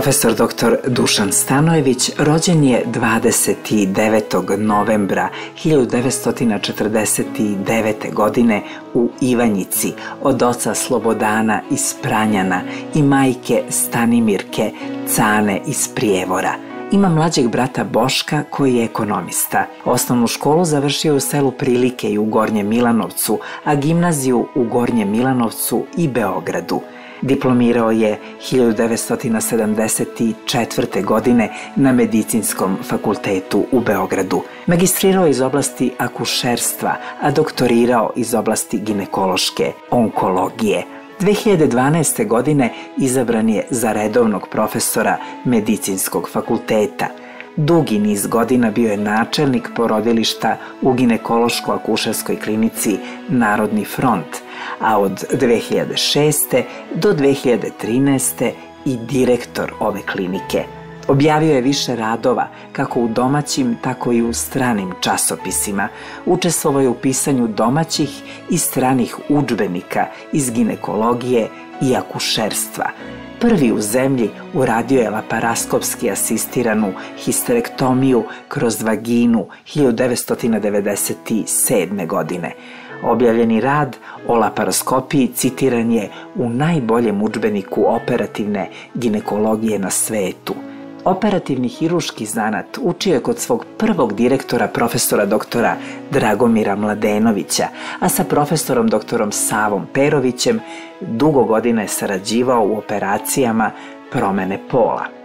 Profesor dr. Dušan Stanojević rođen je 29. novembra 1949. godine u Ivanjici od oca Slobodana iz Pranjana i majke Stanimirke Cane iz Prijevora. Ima mlađeg brata Boška koji je ekonomista. Osnovnu školu završio u selu Prilike i u Gornjem Milanovcu, a gimnaziju u Gornjem Milanovcu i Beogradu. Diplomirao je 1974. godine na Medicinskom fakultetu u Beogradu. Magistrirao iz oblasti akušerstva, a doktorirao iz oblasti ginekološke onkologije. 2012. godine izabran je za redovnog profesora Medicinskog fakulteta. Dugi niz godina bio je načelnik porodilišta u ginekološko-akušerskoj klinici Narodni front – a od 2006. do 2013. i direktor ove klinike. Objavio je više radova, kako u domaćim, tako i u stranim časopisima. Učestvovao je u pisanju domaćih i stranih udžbenika iz ginekologije i akušerstva. Prvi u zemlji uradio je laparaskopski asistiranu histerektomiju kroz vaginu 1997. godine. Objavljeni rad o laparoskopiji citiran je u najboljem udžbeniku operativne ginekologije na svetu. Operativni hiruški zanat učio je kod svog prvog direktora profesora doktora Dragomira Mladenovića, a sa profesorom doktorom Savom Perovićem dugo godine je sarađivao u operacijama promene pola.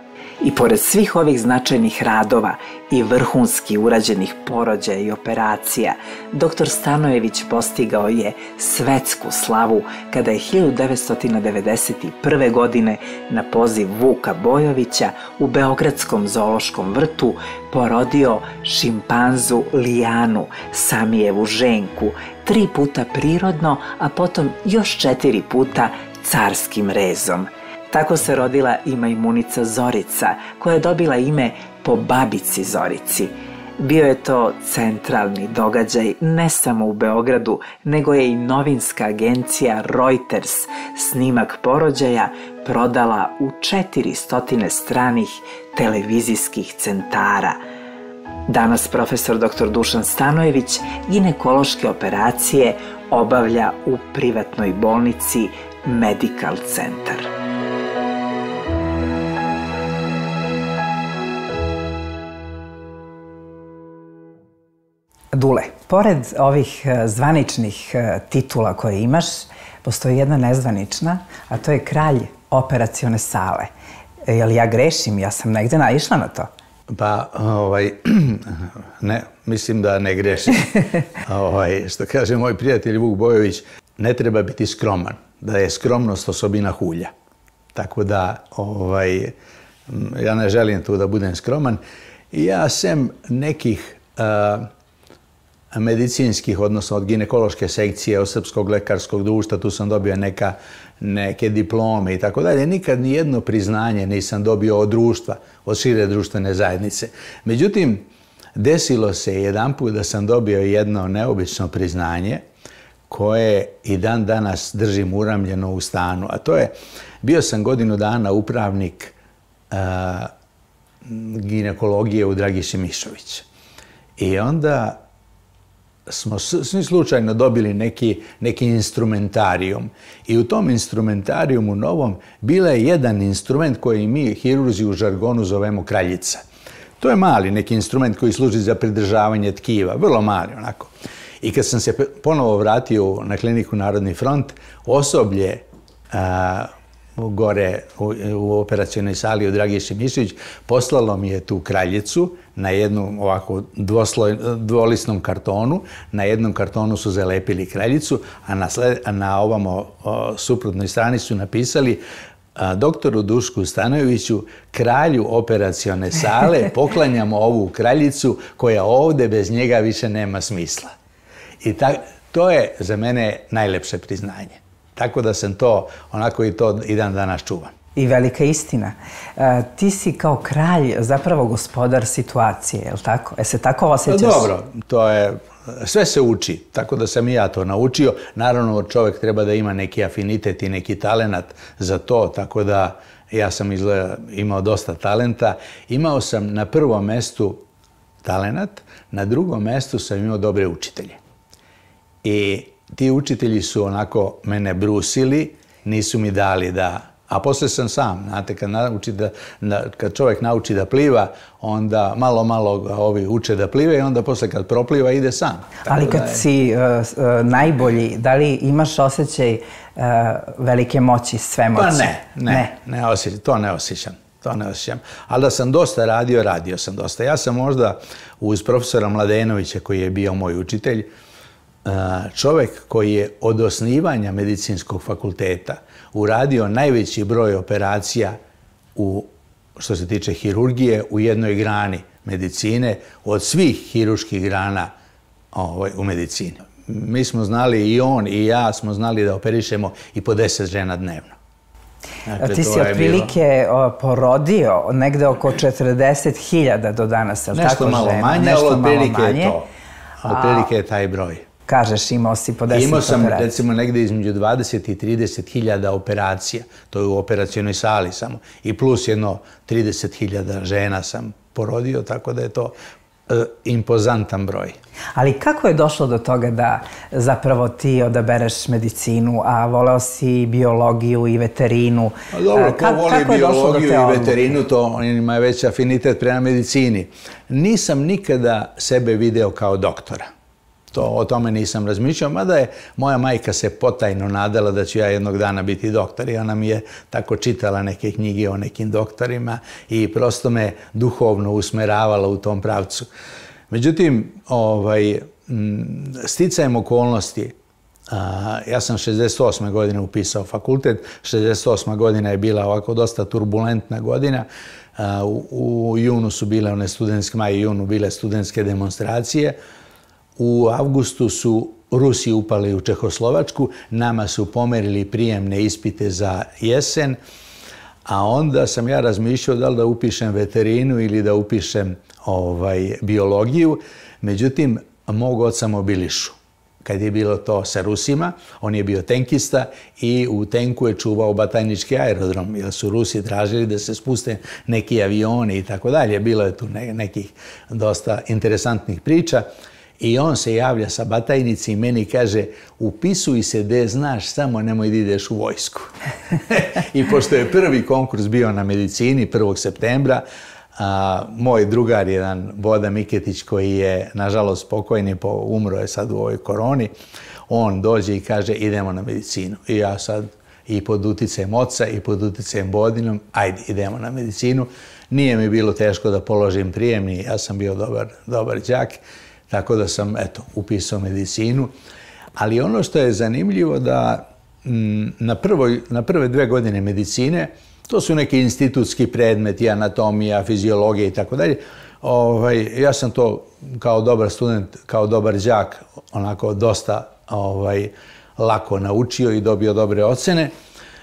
I pored svih ovih značajnih radova i vrhunski urađenih porođaja i operacija, dr. Stanojević postigao je svetsku slavu kada je 1991. godine na poziv Vuka Bojovića u Beogradskom zoološkom vrtu porodio šimpanzu Lijanu, Samijevu ženku, tri puta prirodno, a potom još četiri puta carskim rezom – tako se rodila i majmunica Zorica, koja je dobila ime po babici Zorici. Bio je to centralni događaj ne samo u Beogradu, nego je i novinska agencija Reuters snimak porođaja prodala u 400 stranih televizijskih centara. Danas profesor dr. Dušan Stanojević ginekološke operacije obavlja u privatnoj bolnici Medical Center. Dule, pored ovih e, zvaničnih e, titula koje imaš, postoji jedna nezvanična, a to je kralj operacione sale. E, jel ja grešim? Ja sam negde naišla na to. Pa, ovaj, ne, mislim da ne grešim. ovaj, što kaže moj prijatelj Vuk Bojović, ne treba biti skroman, da je skromnost osobina hulja. Tako da, ovaj, ja ne želim tu da budem skroman. Ja sem nekih medicinskih, odnosno od ginekološke sekcije, od Srpskog lekarskog društva, tu sam dobio neka, neke diplome i tako dalje. Nikad ni jedno priznanje nisam dobio od društva, od šire društvene zajednice. Međutim, desilo se jedan put da sam dobio jedno neobično priznanje koje i dan danas držim uramljeno u stanu. A to je, bio sam godinu dana upravnik ginekologije u Dragiši Mišović. I onda smo svi slučajno dobili neki, neki instrumentarijum. I u tom instrumentarijumu novom bila je jedan instrument koji mi hirurzi u žargonu zovemo kraljica. To je mali neki instrument koji služi za pridržavanje tkiva, vrlo mali onako. I kad sam se ponovo vratio na kliniku Narodni front, osoblje gore u, u sali u Dragiši Mišević, poslalo mi je tu kraljicu na jednu ovako dvosloj, dvolisnom kartonu. Na jednom kartonu su zalepili kraljicu, a na, na ovamo o, suprotnoj strani su napisali a, doktoru Dušku Stanojeviću, kralju operacione sale, poklanjamo ovu kraljicu koja ovde bez njega više nema smisla. I ta, to je za mene najlepše priznanje. Tako da sam to, onako i to i dan danas čuvam. i velika istina. E, ti si kao kralj zapravo gospodar situacije, je li tako? E se tako osjećaš? Pa dobro, to je, sve se uči, tako da sam i ja to naučio. Naravno, čovjek treba da ima neki afinitet i neki talenat za to, tako da ja sam izgleda, imao dosta talenta. Imao sam na prvom mestu talenat, na drugom mestu sam imao dobre učitelje. I ti učitelji su onako mene brusili, nisu mi dali da a poslije sam sam, znate, kad, nauči da, kad čovjek nauči da pliva, onda malo, malo ga ovi uče da plive i onda poslije kad propliva ide sam. Ali kad si uh, uh, najbolji, da li imaš osjećaj uh, velike moći, sve moći? Pa ne, ne, ne, ne osjećam, to ne osjećam. To ne osjećam. Ali da sam dosta radio, radio sam dosta. Ja sam možda uz profesora Mladenovića koji je bio moj učitelj, čovjek koji je od osnivanja medicinskog fakulteta uradio najveći broj operacija u, što se tiče hirurgije u jednoj grani medicine od svih hiruških grana ovaj, u medicini. Mi smo znali i on i ja smo znali da operišemo i po deset žena dnevno. Dakle, Ti si otprilike porodio negde oko 40.000 do danas, je Nešto malo manje, ali otprilike je to. Otprilike je taj broj. Kažeš, imao si po 10 Imao sam, recimo, negde između 20 i 30 hiljada operacija. To je u operacijonoj sali samo. I plus jedno 30 hiljada žena sam porodio, tako da je to e, impozantan broj. Ali kako je došlo do toga da zapravo ti odabereš medicinu, a voleo si biologiju i veterinu? A dobro, ko voli biologiju i veterinu, to ima je već afinitet prema medicini. Nisam nikada sebe video kao doktora to, o tome nisam razmišljao, mada je moja majka se potajno nadala da ću ja jednog dana biti doktor i ona mi je tako čitala neke knjige o nekim doktorima i prosto me duhovno usmeravala u tom pravcu. Međutim, ovaj, sticajem okolnosti, ja sam 68. godine upisao fakultet, 68. godina je bila ovako dosta turbulentna godina, u, junu su bile one studentske, maj i junu bile studentske demonstracije, u avgustu su Rusi upali u Čehoslovačku, nama su pomerili prijemne ispite za jesen, a onda sam ja razmišljao da li da upišem veterinu ili da upišem ovaj, biologiju. Međutim, mog oca mobilišu. Kad je bilo to sa Rusima, on je bio tenkista i u tenku je čuvao batajnički aerodrom, jer su Rusi tražili da se spuste neki avioni i tako dalje. Bilo je tu nekih dosta interesantnih priča. I on se javlja sa batajnici i meni kaže upisuj se de znaš, samo nemoj da ideš u vojsku. I pošto je prvi konkurs bio na medicini 1. septembra, a, moj drugar, jedan Boda Miketić, koji je nažalost pokojni, po, umro je sad u ovoj koroni, on dođe i kaže idemo na medicinu. I ja sad i pod uticajem oca i pod uticajem Bodinom, ajde idemo na medicinu. Nije mi bilo teško da položim prijemni, ja sam bio dobar, dobar đak. Tako da sam, eto, upisao medicinu. Ali ono što je zanimljivo da mm, na, prvoj, na prve dve godine medicine, to su neki institutski predmeti, anatomija, fiziologija i tako dalje. Ovaj, ja sam to kao dobar student, kao dobar đak, onako dosta ovaj, lako naučio i dobio dobre ocene.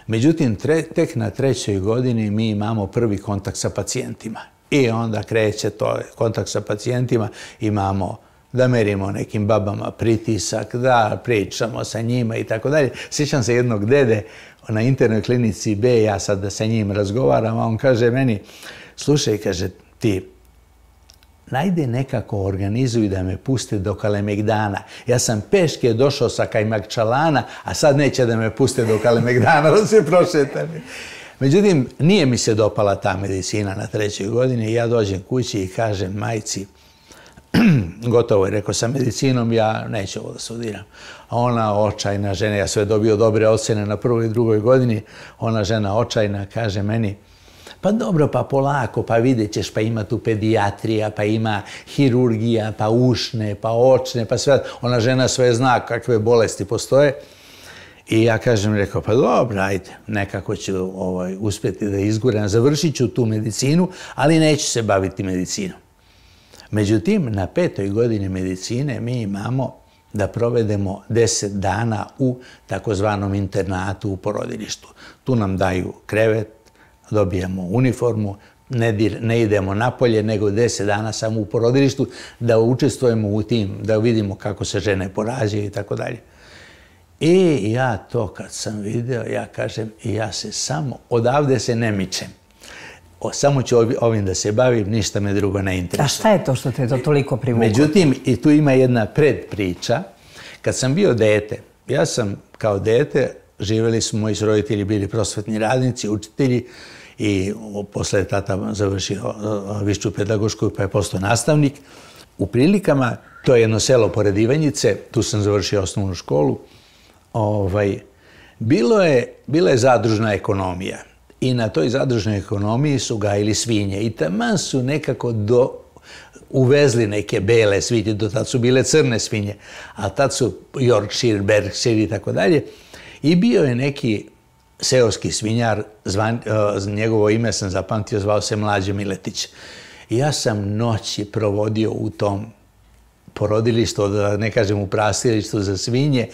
Međutim, tek na trećoj godini mi imamo prvi kontakt sa pacijentima. I onda kreće to kontakt sa pacijentima, imamo da merimo nekim babama pritisak, da pričamo sa njima i tako dalje. Sjećam se jednog dede na internoj klinici B, ja sad da sa njim razgovaram, a on kaže meni, slušaj, kaže, ti najde nekako organizuj da me puste do Kalemegdana. Ja sam peške došao sa Kajmakčalana, a sad neće da me puste do Kalemegdana, da se prošetam. Međutim, nije mi se dopala ta medicina na trećoj godini. Ja dođem kući i kažem majci, gotovo je, rekao sa medicinom, ja neću ovo da studiram. A ona očajna žena, ja sve dobio dobre ocjene na prvoj i drugoj godini, ona žena očajna kaže meni, pa dobro, pa polako, pa vidjet ćeš, pa ima tu pedijatrija, pa ima hirurgija, pa ušne, pa očne, pa sve. Ona žena sve zna kakve bolesti postoje. I ja kažem, rekao, pa dobro, ajde, nekako ću ovaj, uspjeti da izgurem, završit ću tu medicinu, ali neću se baviti medicinom. Međutim, na petoj godini medicine mi imamo da provedemo deset dana u takozvanom internatu u porodilištu. Tu nam daju krevet, dobijemo uniformu, ne, idemo napolje, nego deset dana samo u porodilištu, da učestvujemo u tim, da vidimo kako se žene porađaju i tako dalje. I ja to kad sam video, ja kažem, ja se samo, odavde se ne mičem. O, samo ću ovim da se bavim, ništa me drugo ne interesuje. A šta je to što te to toliko privuklo? Međutim, i tu ima jedna predpriča. Kad sam bio dete, ja sam kao dete, živjeli smo, moji roditelji bili prosvetni radnici, učitelji, i posle je tata završio višću pedagošku pa je postao nastavnik. U prilikama, to je jedno selo pored Ivanjice, tu sam završio osnovnu školu, ovaj, bilo je, bila je zadružna ekonomija i na toj zadružnoj ekonomiji su gajili svinje i taman su nekako do, uvezli neke bele svinje, do tad su bile crne svinje, a tad su Yorkshire, Berkshire i tako dalje. I bio je neki seoski svinjar, zvan, uh, njegovo ime sam zapamtio, zvao se Mlađe Miletić. Ja sam noći provodio u tom porodilištu, da ne kažem u prastilištu za svinje,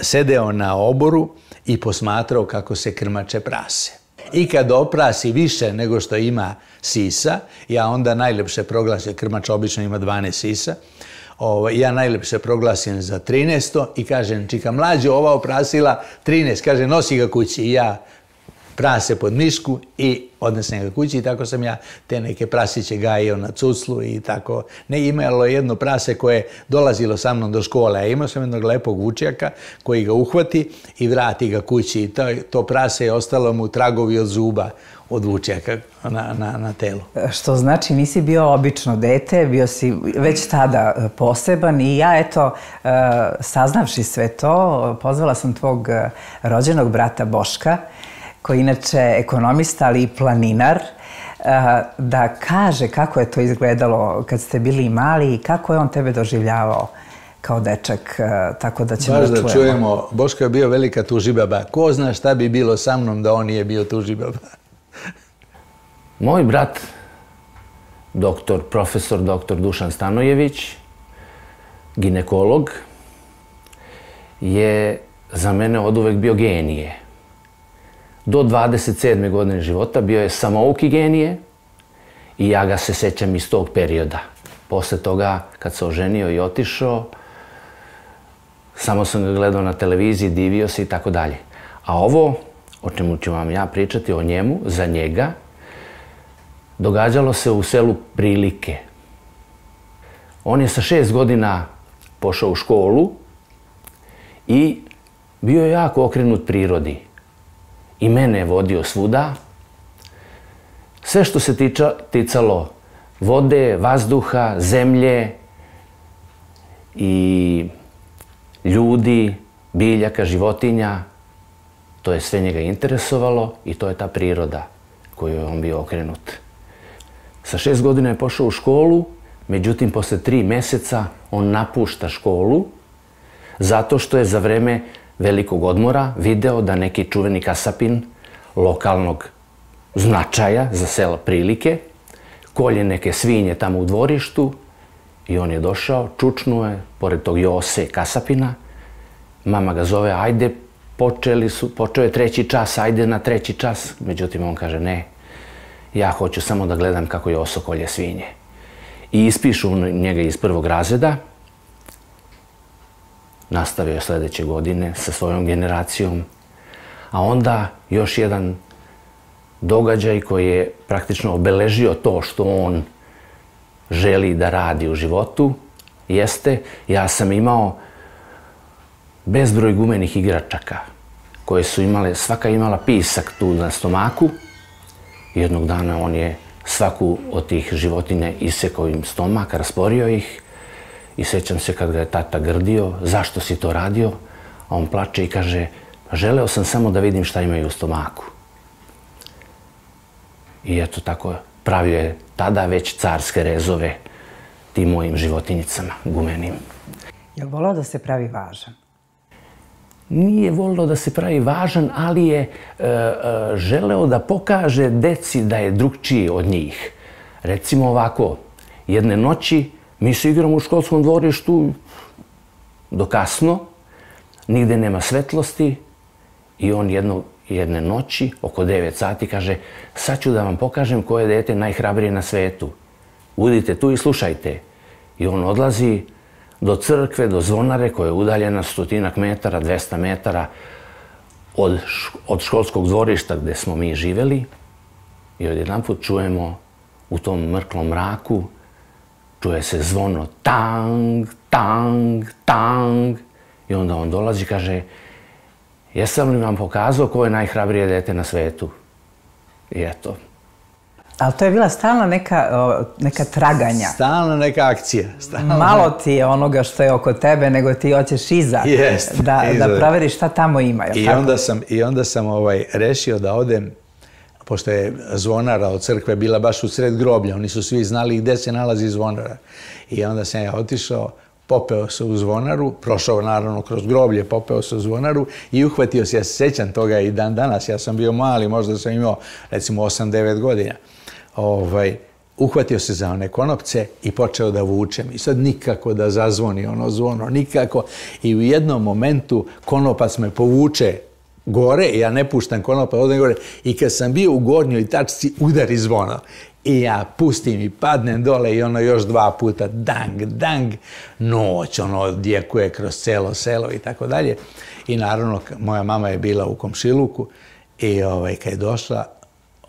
sedeo na oboru i posmatrao kako se krmače prase. I kad oprasi više nego što ima sisa, ja onda najljepše proglasim, krmač obično ima 12 sisa, ovaj, ja najljepše proglasim za 13. i kažem, čika mlađe, ova oprasila 13, kaže, nosi ga kući. I ja prase pod mišku i odnesem ga kući i tako sam ja te neke prasiće gajio na cuclu i tako. Ne imalo jedno prase koje je dolazilo sa mnom do škole, a imao sam jednog lepog vučjaka koji ga uhvati i vrati ga kući i to, to prase je ostalo mu tragovi od zuba od vučjaka na, na, na telu. Što znači nisi bio obično dete, bio si već tada e, poseban i ja eto, e, saznavši sve to, pozvala sam tvog e, rođenog brata Boška, koji je inače ekonomista, ali i planinar, da kaže kako je to izgledalo kad ste bili mali i kako je on tebe doživljavao kao dečak, tako da ćemo Baš da čujemo. Boško je bio velika tužibaba. Ko zna šta bi bilo sa mnom da on nije bio tužibaba? Moj brat, doktor, profesor, doktor Dušan Stanojević, ginekolog, je za mene od uvek bio genije. Do 27. godine života bio je samouki genije i ja ga se sećam iz tog perioda. Posle toga, kad se oženio i otišao, samo sam ga gledao na televiziji, divio se i tako dalje. A ovo, o čemu ću vam ja pričati, o njemu, za njega, događalo se u selu Prilike. On je sa šest godina pošao u školu i bio je jako okrenut prirodi. I mene je vodio svuda. Sve što se tiča, ticalo vode, vazduha, zemlje i ljudi, biljaka, životinja, to je sve njega interesovalo i to je ta priroda koju je on bio okrenut. Sa šest godina je pošao u školu, međutim, posle tri meseca on napušta školu zato što je za vreme velikog odmora video da neki čuveni kasapin lokalnog značaja za sela prilike kolje neke svinje tamo u dvorištu i on je došao, čučnuo je, pored tog Jose kasapina. Mama ga zove, ajde, počeli su, počeo je treći čas, ajde na treći čas. Međutim, on kaže, ne, ja hoću samo da gledam kako je osokolje svinje. I ispišu njega iz prvog razreda, nastavio je sledeće godine sa svojom generacijom, a onda još jedan događaj koji je praktično obeležio to što on želi da radi u životu, jeste, ja sam imao bezbroj gumenih igračaka koje su imale, svaka imala pisak tu na stomaku, Jednog dana on je svaku od tih životinja isekao im stomak, rasporio ih i sećam se kad ga je tata grdio, zašto si to radio? A on plače i kaže, želeo sam samo da vidim šta imaju u stomaku. I eto tako pravio je tada već carske rezove tim mojim životinjicama gumenim. Je li volao da se pravi važan? nije volio da se pravi važan, ali je e, e, želeo da pokaže deci da je drugčiji od njih. Recimo ovako, jedne noći mi se igramo u školskom dvorištu do kasno, nigde nema svetlosti i on jedno, jedne noći, oko 9 sati, kaže, sad ću da vam pokažem koje je dete najhrabrije na svetu. Budite tu i slušajte. I on odlazi do crkve, do zvonare koja je udaljena stotinak metara, 200 metara od, od školskog dvorišta gdje smo mi živeli. I odjedan put čujemo u tom mrklom mraku, čuje se zvono tang, tang, tang. I onda on dolazi i kaže, jesam li vam pokazao ko je najhrabrije dete na svetu? I eto. Ali to je bila stalna neka, neka traganja. Stalna neka akcija. Malo ti je onoga što je oko tebe, nego ti hoćeš iza. da, da proveriš šta tamo ima. I onda sam, I onda sam ovaj, rešio da odem pošto je zvonara od crkve bila baš u sred groblja, oni su svi znali gdje se nalazi zvonara. I onda sam ja otišao, popeo se u zvonaru, prošao naravno kroz groblje, popeo se u zvonaru i uhvatio se, ja se sjećam toga i dan danas, ja sam bio mali, možda sam imao recimo 8-9 godina. Ovaj, uhvatio se za one konopce i počeo da vučem. I sad nikako da zazvoni ono zvono, nikako. I u jednom momentu konopac me povuče gore, ja ne puštam konopac, odem gore. I kad sam bio u gornjoj tačci, udari zvono. I ja pustim i padnem dole i ono još dva puta dang, dang, noć, ono djekuje kroz celo selo i tako dalje. I naravno, moja mama je bila u komšiluku i ovaj, kad je došla,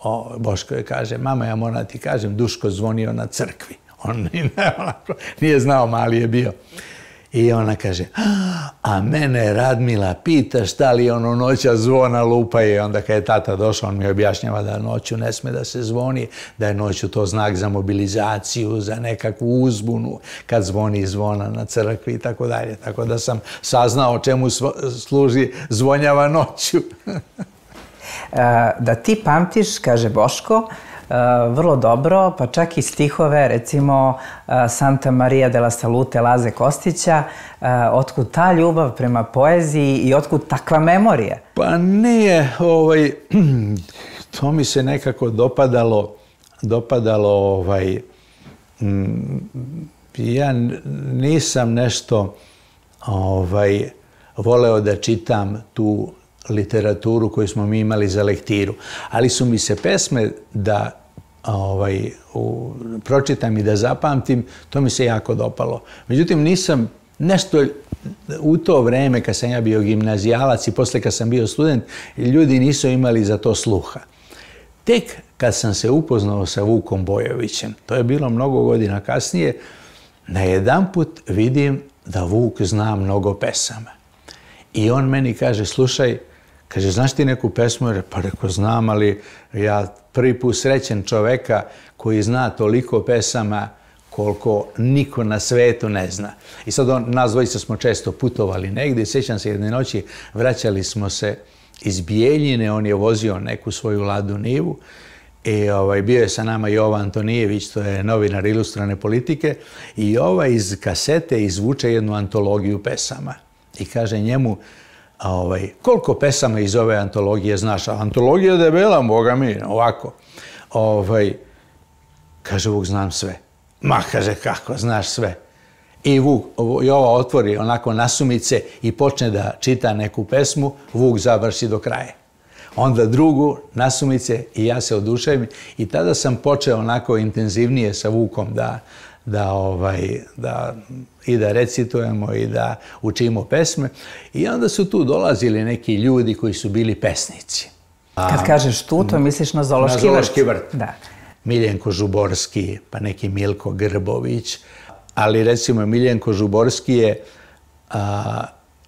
o, Boško je kaže, mama ja moram ti kažem, Duško zvonio na crkvi. On nije znao, mali je bio. I ona kaže, a mene Radmila pita šta li ono noća zvona lupa i onda kad je tata došao, on mi objašnjava da noću ne sme da se zvoni, da je noću to znak za mobilizaciju, za nekakvu uzbunu, kad zvoni zvona na crkvi i tako dalje. Tako da sam saznao čemu služi zvonjava noću. E, da ti pamtiš, kaže Boško, vrlo dobro, pa čak i stihove, recimo e, Santa Maria de la Salute Laze Kostića, otkud ta ljubav prema poeziji i otkud takva memorija? Pa nije, ovaj, to mi se nekako dopadalo, dopadalo, ovaj, ja nisam nešto ovaj, voleo da čitam tu literaturu koju smo mi imali za lektiru. Ali su mi se pesme da ovaj, pročitam i da zapamtim, to mi se jako dopalo. Međutim, nisam nešto u to vreme kad sam ja bio gimnazijalac i posle kad sam bio student, ljudi nisu imali za to sluha. Tek kad sam se upoznao sa Vukom Bojovićem, to je bilo mnogo godina kasnije, na jedan put vidim da Vuk zna mnogo pesama. I on meni kaže, slušaj, Kaže, znaš ti neku pesmu? Pa reko, znam, ali ja prvi put srećen čoveka koji zna toliko pesama koliko niko na svetu ne zna. I sad on, nas dvojica smo često putovali negdje. Sjećam se jedne noći, vraćali smo se iz Bijeljine, on je vozio neku svoju ladu nivu i ovaj, bio je sa nama Jova Antonijević, to je novinar ilustrane politike i ova iz kasete izvuče jednu antologiju pesama. I kaže njemu, ovaj, koliko pesama iz ove antologije znaš? Antologija je debela, boga mi, ovako. Ovaj, kaže Vuk, znam sve. Ma, kaže, kako, znaš sve. I Vuk, Jova otvori onako nasumice i počne da čita neku pesmu, Vuk završi do kraja. Onda drugu, nasumice i ja se oduševim i tada sam počeo onako intenzivnije sa Vukom da, da, ovaj, da i da recitujemo i da učimo pesme. I onda su tu dolazili neki ljudi koji su bili pesnici. Kad kažeš tu, to misliš na Zološki, na Zološki vrt. Da. Miljenko Žuborski, pa neki Milko Grbović. Ali recimo Miljenko Žuborski je a,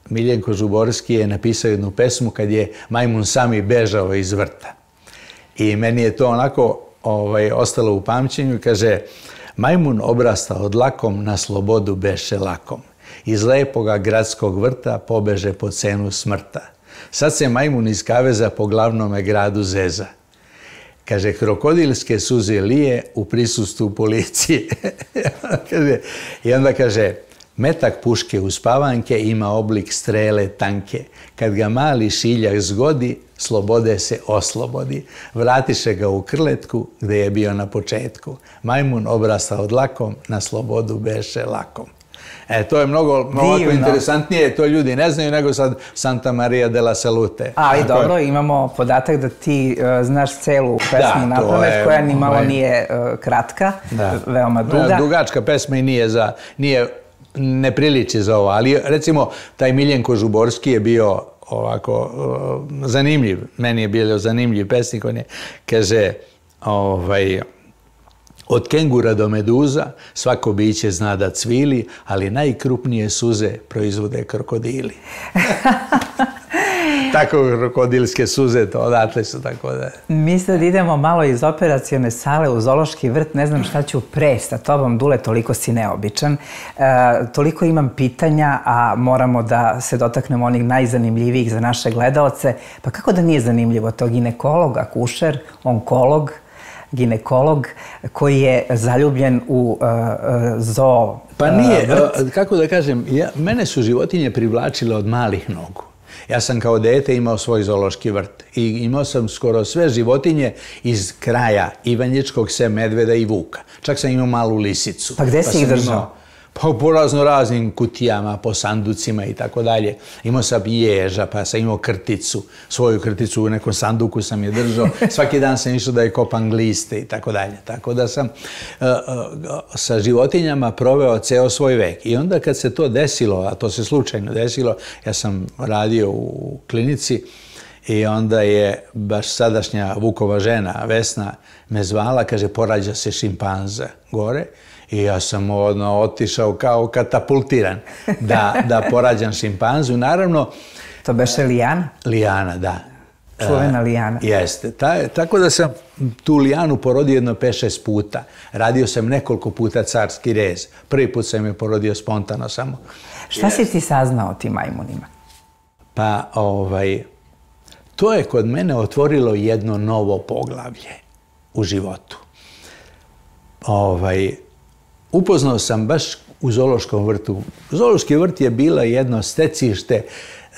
Miljenko Žuborski je napisao jednu pesmu kad je majmun sami bežao iz vrta. I meni je to onako ovaj, ostalo u pamćenju i kaže Majmun obrasta od lakom na slobodu beše lakom. Iz lepoga gradskog vrta pobeže po cenu smrta. Sad se majmun iz kaveza po glavnome gradu zeza. Kaže, krokodilske suze lije u prisustvu policije. I onda kaže, metak puške uspavanke ima oblik strele tanke. Kad ga mali šiljak zgodi, slobode se oslobodi. Vratiše ga u krletku gdje je bio na početku. Majmun obrasta od lakom, na slobodu beše lakom. E, to je mnogo ovako interesantnije, to ljudi ne znaju nego sad Santa Maria de la Salute. A, i dobro, imamo podatak da ti uh, znaš celu pesmu na pamet, koja ni malo ovaj- nije uh, kratka, da. veoma duga. Dugačka pesma i nije za, nije, ne priliči za ovo, ali recimo taj Miljenko Žuborski je bio ovako uh, zanimljiv, meni je bio zanimljiv pesnik, on je, kaže, ovaj, od kengura do meduza svako biće zna da cvili, ali najkrupnije suze proizvode krokodili. tako krokodilske suze, to odatle su tako da... Mi sad idemo malo iz operacijone sale u Zološki vrt, ne znam šta ću pre sa tobom, Dule, toliko si neobičan. E, toliko imam pitanja, a moramo da se dotaknemo onih najzanimljivijih za naše gledalce. Pa kako da nije zanimljivo to ginekolog, akušer, onkolog, ginekolog koji je zaljubljen u uh, uh zoo. Pa nije, uh, kako da kažem, ja, mene su životinje privlačile od malih nogu. Ja sam kao dete imao svoj zoološki vrt i imao sam skoro sve životinje iz kraja Ivanjičkog, se medveda i vuka. Čak sam imao malu lisicu. Pa gde pa si ih držao? Pa po razno raznim kutijama, po sanducima i tako dalje. Imao sam ježa, pa sam imao krticu. Svoju krticu u nekom sanduku sam je držao. Svaki dan sam išao da je kopam gliste i tako dalje. Tako da sam uh, uh, sa životinjama proveo ceo svoj vek. I onda kad se to desilo, a to se slučajno desilo, ja sam radio u klinici i onda je baš sadašnja Vukova žena, Vesna, me zvala, kaže, porađa se šimpanza gore. I ja sam ono, otišao kao katapultiran da, da porađam šimpanzu. Naravno... To beše Lijana? Lijana, da. Čuvena Lijana. jeste. Ta, tako da sam tu Lijanu porodio jedno 5-6 puta. Radio sam nekoliko puta carski rez. Prvi put sam je porodio spontano samo. Šta si ti saznao o tim majmunima? Pa, ovaj, to je kod mene otvorilo jedno novo poglavlje u životu. Ovaj, upoznao sam baš u Zološkom vrtu. Zološki vrt je bila jedno stecište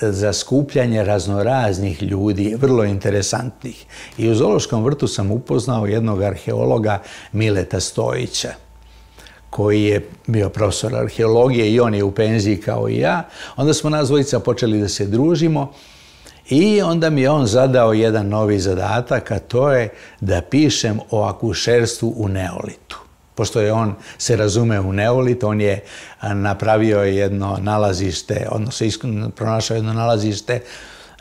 za skupljanje raznoraznih ljudi, vrlo interesantnih. I u Zološkom vrtu sam upoznao jednog arheologa Mileta Stojića koji je bio profesor arheologije i on je u penziji kao i ja. Onda smo nas dvojica počeli da se družimo i onda mi je on zadao jedan novi zadatak, a to je da pišem o akušerstvu u Neolitu pošto je on se razume u neolit, on je napravio jedno nalazište, odnosno pronašao jedno nalazište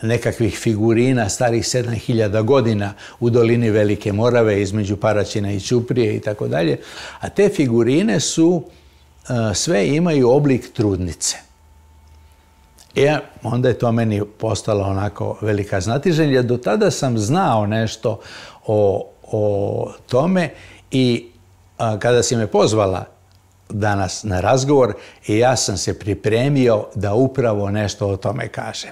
nekakvih figurina starih 7000 godina u dolini Velike Morave između Paraćina i Ćuprije i tako dalje. A te figurine su, sve imaju oblik trudnice. I e, onda je to meni postalo onako velika znatiženja. Do tada sam znao nešto o, o tome i kada si me pozvala danas na razgovor i ja sam se pripremio da upravo nešto o tome kažem.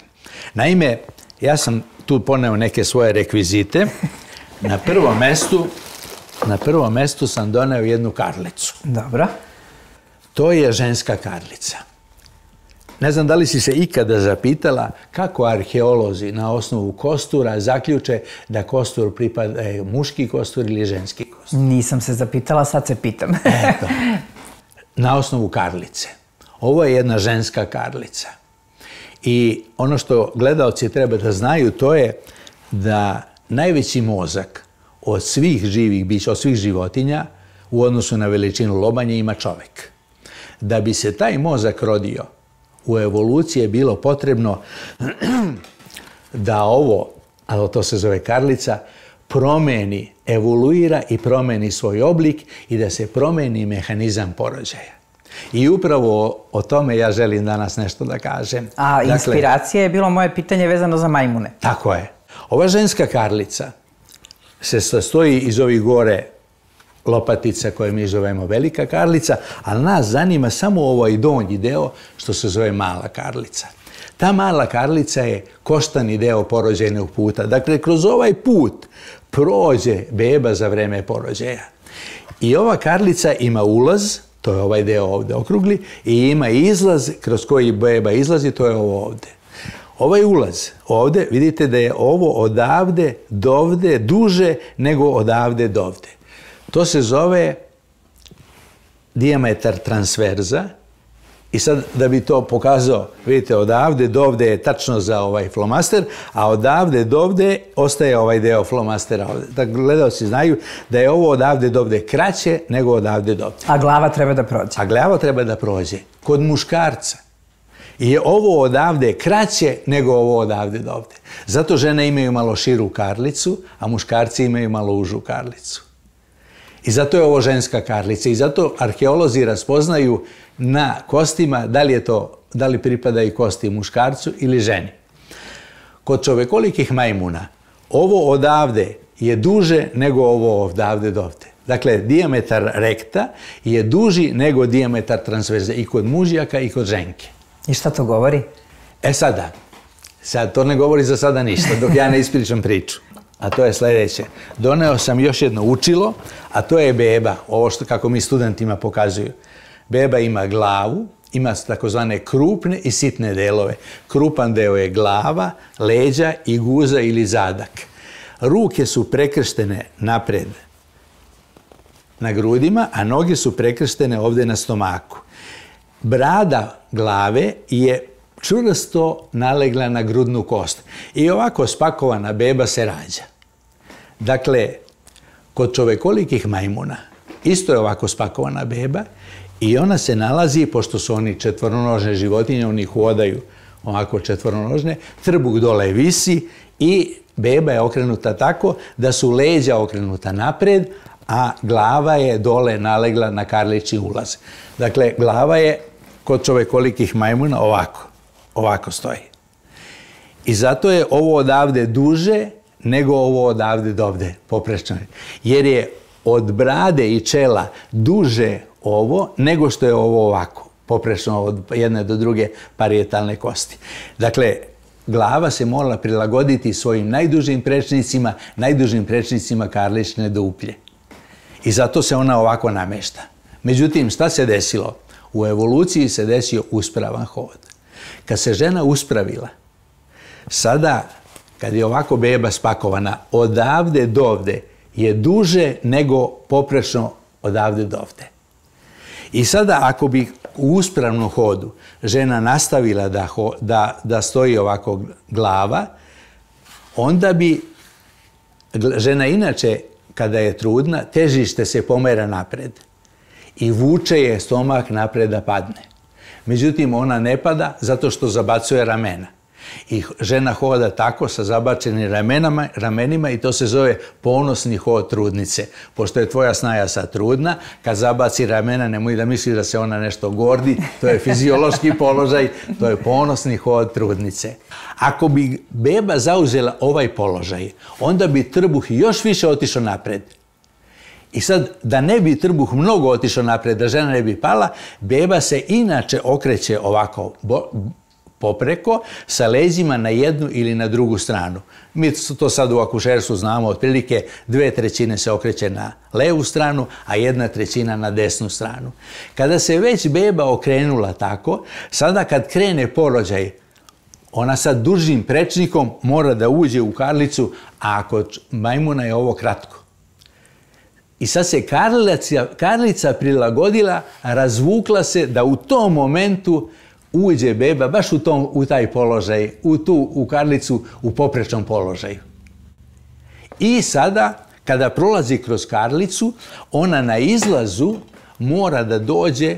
Naime, ja sam tu poneo neke svoje rekvizite. Na prvom mestu, na prvom mestu sam doneo jednu karlicu. Dobro. To je ženska karlica. Ne znam da li si se ikada zapitala kako arheolozi na osnovu kostura zaključe da kostur pripada je muški kostur ili ženski kostur. Nisam se zapitala, sad se pitam. Eto, na osnovu karlice. Ovo je jedna ženska karlica. I ono što gledalci treba da znaju to je da najveći mozak od svih živih bića, od svih životinja u odnosu na veličinu lobanje ima čovek. Da bi se taj mozak rodio, u evoluciji je bilo potrebno da ovo, a to se zove karlica, promeni, evoluira i promeni svoj oblik i da se promeni mehanizam porođaja. I upravo o tome ja želim danas nešto da kažem. A dakle, inspiracija je bilo moje pitanje vezano za majmune. Tako je. Ova ženska karlica se sastoji iz ovih gore lopatica koje mi zovemo velika karlica, ali nas zanima samo ovaj donji deo što se zove mala karlica. Ta mala karlica je koštani deo porođajnog puta. Dakle, kroz ovaj put prođe beba za vreme porođaja. I ova karlica ima ulaz, to je ovaj deo ovde okrugli, i ima izlaz kroz koji beba izlazi, to je ovo ovde. Ovaj ulaz ovde, vidite da je ovo odavde dovde duže nego odavde dovde. To se zove diametar transverza I sad da bi to pokazao, vidite, odavde do ovde je tačno za ovaj flomaster, a odavde do ovde ostaje ovaj deo flomastera. Dakle, gledalci znaju da je ovo odavde do ovde kraće nego odavde do ovde. A glava treba da prođe. A glava treba da prođe. Kod muškarca je ovo odavde kraće nego ovo odavde do ovde. Zato žene imaju malo širu karlicu, a muškarci imaju malo užu karlicu. I zato je ovo ženska karlica. I zato arheolozi raspoznaju na kostima da li, je to, da li pripada i kosti muškarcu ili ženi. Kod čovekolikih majmuna ovo odavde je duže nego ovo odavde do ovde. Dakle, diametar rekta je duži nego diametar transverze i kod mužjaka i kod ženke. I šta to govori? E sada, sad to ne govori za sada ništa, dok ja ne ispričam priču. A to je sljedeće. Doneo sam još jedno učilo, a to je beba, ovo što kako mi studentima pokazuju. Beba ima glavu, ima takozvane krupne i sitne delove. Krupan deo je glava, leđa i guza ili zadak. Ruke su prekrštene napred na grudima, a noge su prekrštene ovdje na stomaku. Brada glave je čvrsto nalegla na grudnu kost. I ovako spakovana beba se rađa. Dakle, kod čovekolikih majmuna isto je ovako spakovana beba i ona se nalazi, pošto su oni četvoronožne životinje, oni hodaju ovako četvoronožne, trbuk dole visi i beba je okrenuta tako da su leđa okrenuta napred, a glava je dole nalegla na karlići ulaz. Dakle, glava je kod čovekolikih majmuna ovako, ovako stoji. I zato je ovo odavde duže nego ovo odavde do ovde, poprečno. Jer je od brade i čela duže ovo nego što je ovo ovako, poprečno od jedne do druge parijetalne kosti. Dakle, glava se morala prilagoditi svojim najdužim prečnicima, najdužim prečnicima karlične duplje. I zato se ona ovako namešta. Međutim, šta se desilo? U evoluciji se desio uspravan hod. Kad se žena uspravila, sada kad je ovako beba spakovana odavde do ovde je duže nego poprečno odavde do ovde. I sada ako bi u uspravnom hodu žena nastavila da, da, da stoji ovako glava, onda bi žena inače kada je trudna, težište se pomera napred i vuče je stomak napred da padne. Međutim, ona ne pada zato što zabacuje ramena. I žena hoda tako sa zabačenim ramenama, ramenima i to se zove ponosni hod trudnice. Pošto je tvoja snaja sad trudna, kad zabaci ramena nemoj da misliš da se ona nešto gordi, to je fiziološki položaj, to je ponosni hod trudnice. Ako bi beba zauzela ovaj položaj, onda bi trbuh još više otišao napred. I sad, da ne bi trbuh mnogo otišao napred, da žena ne bi pala, beba se inače okreće ovako popreko sa leđima na jednu ili na drugu stranu. Mi to sad u akušerstvu znamo, otprilike dve trećine se okreće na levu stranu, a jedna trećina na desnu stranu. Kada se već beba okrenula tako, sada kad krene porođaj, ona sad dužim prečnikom mora da uđe u karlicu, a kod majmuna je ovo kratko. I sad se karlica, karlica prilagodila, razvukla se da u tom momentu uđe beba baš u, u taj položaj, u tu u karlicu u poprečnom položaju. I sada, kada prolazi kroz karlicu, ona na izlazu mora da dođe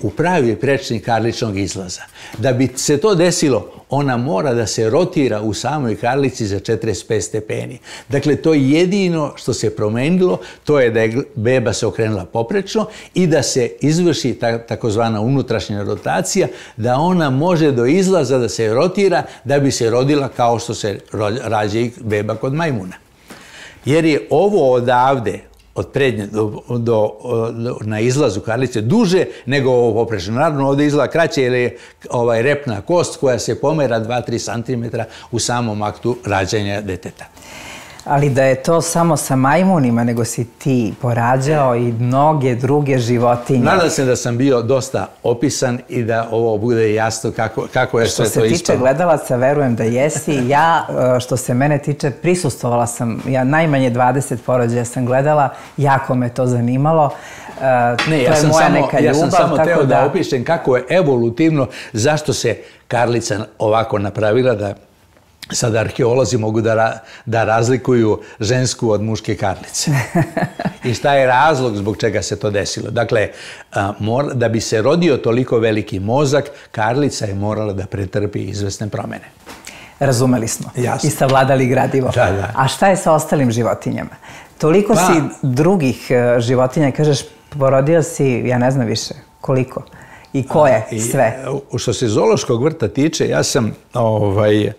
u pravi prečnik karličnog izlaza. Da bi se to desilo, ona mora da se rotira u samoj karlici za 45 stepeni. Dakle, to je jedino što se promenilo, to je da je beba se okrenula poprečno i da se izvrši ta, takozvana unutrašnja rotacija, da ona može do izlaza da se rotira da bi se rodila kao što se rađa i beba kod majmuna. Jer je ovo odavde, od prednje do, do, na izlazu karlice duže nego ovo poprečno. Naravno, ovdje izgleda kraće jer je ovaj repna kost koja se pomera 2-3 cm u samom aktu rađanja deteta. Ali da je to samo sa majmunima, nego si ti porađao i mnoge druge životinje. Nadam se da sam bio dosta opisan i da ovo bude jasno kako, kako je sve to Što se tiče gledalaca, verujem da jesi. Ja, e, što se mene tiče, prisustvovala sam, ja najmanje 20 porođaja sam gledala, jako me to zanimalo. E, Ne, ja sam samo, neka ja sam ljubav, samo teo da... opišem kako je evolutivno, zašto se Karlica ovako napravila da sad arheolozi mogu da, ra- da razlikuju žensku od muške karlice. I šta je razlog zbog čega se to desilo? Dakle, a, mor- da bi se rodio toliko veliki mozak, karlica je morala da pretrpi izvesne promjene. Razumeli smo. Jasno. I savladali gradivo. Da, da. A šta je sa ostalim životinjama? Toliko Pa- si drugih e, životinja, kažeš, porodio si, ja ne znam više, koliko? I koje? I, Sve. u- Što se zoološkog vrta tiče, ja sam ovaj,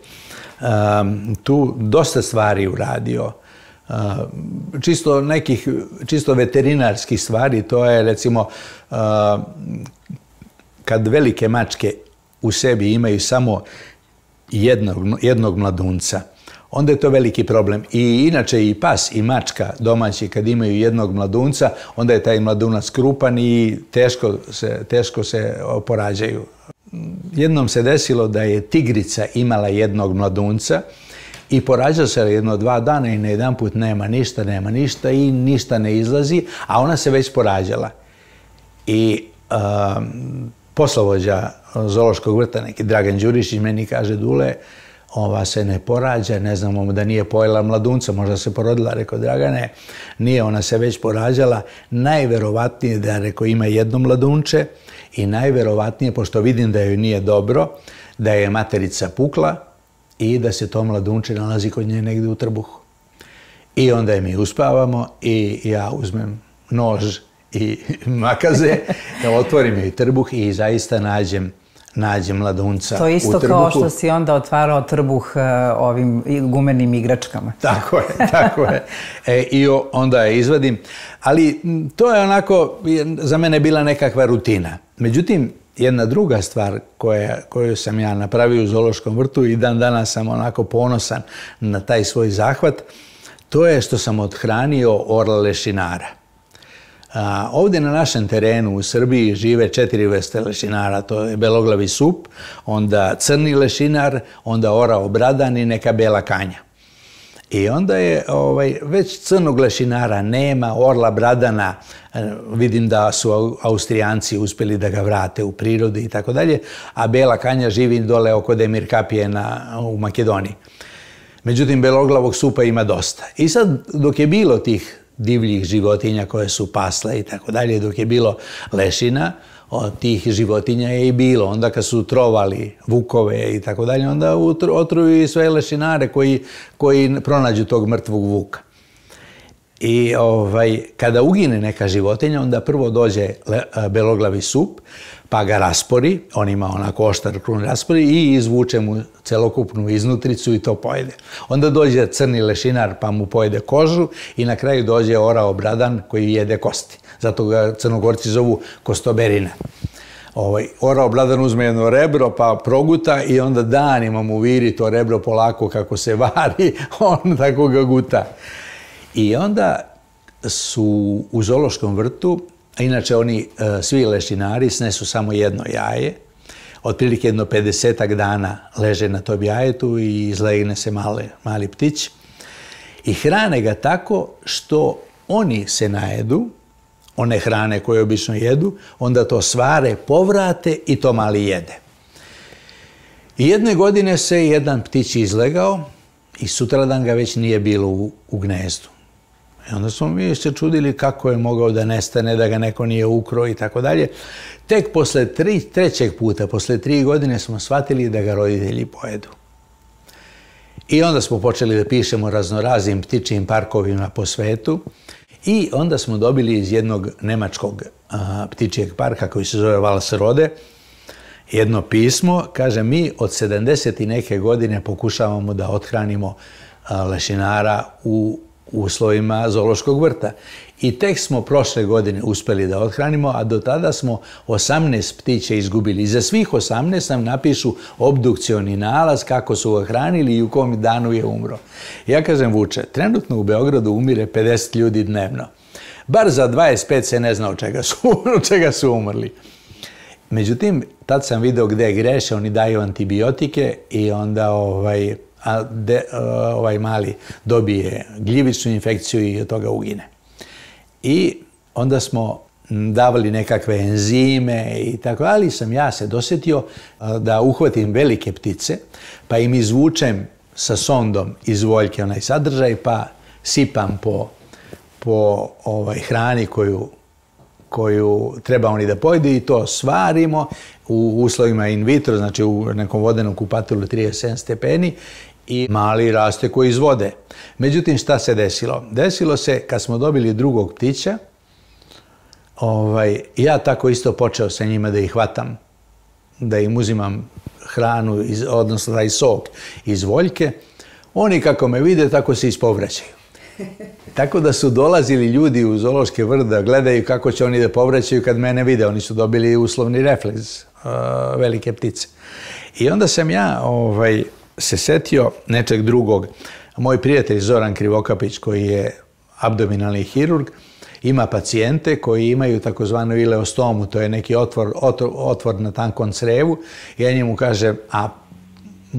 tu dosta stvari uradio. Um, čisto nekih, čisto veterinarskih stvari, to je recimo um, kad velike mačke u sebi imaju samo jednog, jednog mladunca, onda je to veliki problem. I inače i pas i mačka domaći kad imaju jednog mladunca, onda je taj mladunac krupan i teško se, teško se oporađaju. Jednom se desilo da je tigrica imala jednog mladunca i porađa se jedno dva dana i na jedan put nema ništa, nema ništa i ništa ne izlazi, a ona se već porađala. I um, poslovođa zoološkog vrta, neki Dragan Đurišić, meni kaže, Dule, ova se ne porađa, ne znamo da nije pojela mladunca, možda se porodila, rekao Dragane, nije, ona se već porađala, najverovatnije da, rekao, ima jedno mladunče i najverovatnije, pošto vidim da joj nije dobro, da je materica pukla i da se to mladunče nalazi kod nje negdje u trbuhu. I onda je mi uspavamo i ja uzmem nož i makaze, otvorim joj trbuh i zaista nađem, nađem mladunca To isto u trbuhu. kao što si onda otvarao trbuh e, ovim gumenim igračkama. Tako je, tako je. E, I onda je izvadim. Ali to je onako za mene bila nekakva rutina. Međutim, jedna druga stvar koja, koju sam ja napravio u zoološkom vrtu i dan danas sam onako ponosan na taj svoj zahvat, to je što sam odhranio orla lešinara. Ovdje na našem terenu u Srbiji žive četiri vrste lešinara, to je beloglavi sup, onda crni lešinar, onda orao bradan i neka bela kanja. I onda je ovaj, već crnog lešinara nema, orla bradana, e, vidim da su Au- Austrijanci uspjeli da ga vrate u prirodu i tako dalje, a bela kanja živi dole oko Demirkapije na, u Makedoniji. Međutim, beloglavog supa ima dosta. I sad, dok je bilo tih divljih životinja koje su pasle i tako dalje, dok je bilo lešina, od tih životinja je i bilo. Onda kad su trovali vukove i tako dalje, onda otruju i sve lešinare koji, koji pronađu tog mrtvog vuka. I ovaj, kada ugine neka životinja, onda prvo dođe le- beloglavi sup, pa ga raspori, on ima onako oštar krun raspori i izvuče mu celokupnu iznutricu i to pojede. Onda dođe crni lešinar pa mu pojede kožu i na kraju dođe orao bradan koji jede kosti. Zato ga crnogorci zovu kostoberina. Ovaj, orao bradan uzme jedno rebro pa proguta i onda danima mu viri to rebro polako kako se vari, on tako ga guta. I onda su u zoološkom vrtu, inače oni e, svi lešinari snesu samo jedno jaje, otprilike jedno 50 dana leže na tom jajetu i izlegne se mali ptić. I hrane ga tako što oni se najedu, one hrane koje obično jedu, onda to svare, povrate i to mali jede. I jedne godine se jedan ptić izlegao i sutradan ga već nije bilo u gnezdu. I onda smo mi se čudili kako je mogao da nestane, da ga neko nije ukro i tako dalje. Tek posle tri, trećeg puta, posle tri godine smo shvatili da ga roditelji pojedu. I onda smo počeli da pišemo raznoraznim ptičijim parkovima po svetu i onda smo dobili iz jednog nemačkog a, ptičijeg parka koji se zove Valsrode jedno pismo, kaže mi od 70 i neke godine pokušavamo da othranimo lešinara u uslovima zoološkog vrta. I tek smo prošle godine uspjeli da othranimo, a do tada smo 18 ptića izgubili. I za svih 18 nam napišu obdukcioni nalaz kako su ga hranili i u kom danu je umro. Ja kažem Vuče, trenutno u Beogradu umire 50 ljudi dnevno. Bar za 25 se ne zna od čega su, od čega su umrli. Međutim, tad sam video gdje greše, oni daju antibiotike i onda ovaj, a de, ovaj mali dobije gljivičnu infekciju i od toga ugine. I onda smo davali nekakve enzime i tako, ali sam ja se dosjetio da uhvatim velike ptice, pa im izvučem sa sondom iz voljke onaj sadržaj, pa sipam po, po ovaj, hrani koju, koju treba oni da pojedu i to svarimo u uslovima in vitro, znači u nekom vodenom kupatilu 37 stepeni i mali raste koji iz vode. Međutim, šta se desilo? Desilo se kad smo dobili drugog ptića, ovaj, ja tako isto počeo sa njima da ih hvatam, da im uzimam hranu, iz, odnosno taj sok iz voljke. Oni kako me vide, tako se ispovraćaju. Tako da su dolazili ljudi u zoološke vrt da gledaju kako će oni da povraćaju kad mene vide. Oni su dobili uslovni refleks uh, velike ptice. I onda sam ja ovaj, se setio nečeg drugog. Moj prijatelj Zoran Krivokapić, koji je abdominalni hirurg, ima pacijente koji imaju takozvanu ileostomu, to je neki otvor, otvor, na tankom crevu. Ja njemu kažem, a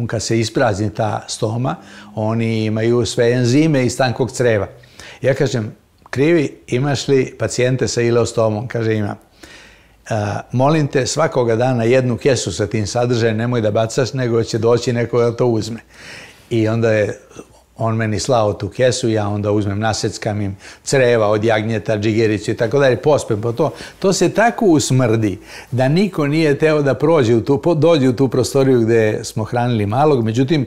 kad se isprazni ta stoma, oni imaju sve enzime iz tankog creva. Ja kažem, krivi, imaš li pacijente sa ileostomom? Kaže, ima molim te svakoga dana jednu kesu sa tim sadržajem, nemoj da bacaš, nego će doći neko da to uzme. I onda je on meni slao tu kesu, ja onda uzmem, naseckam im creva od jagnjeta, džigericu i tako dalje, pospem po to. To se tako usmrdi da niko nije teo da prođe u tu, dođe u tu prostoriju gdje smo hranili malog, međutim,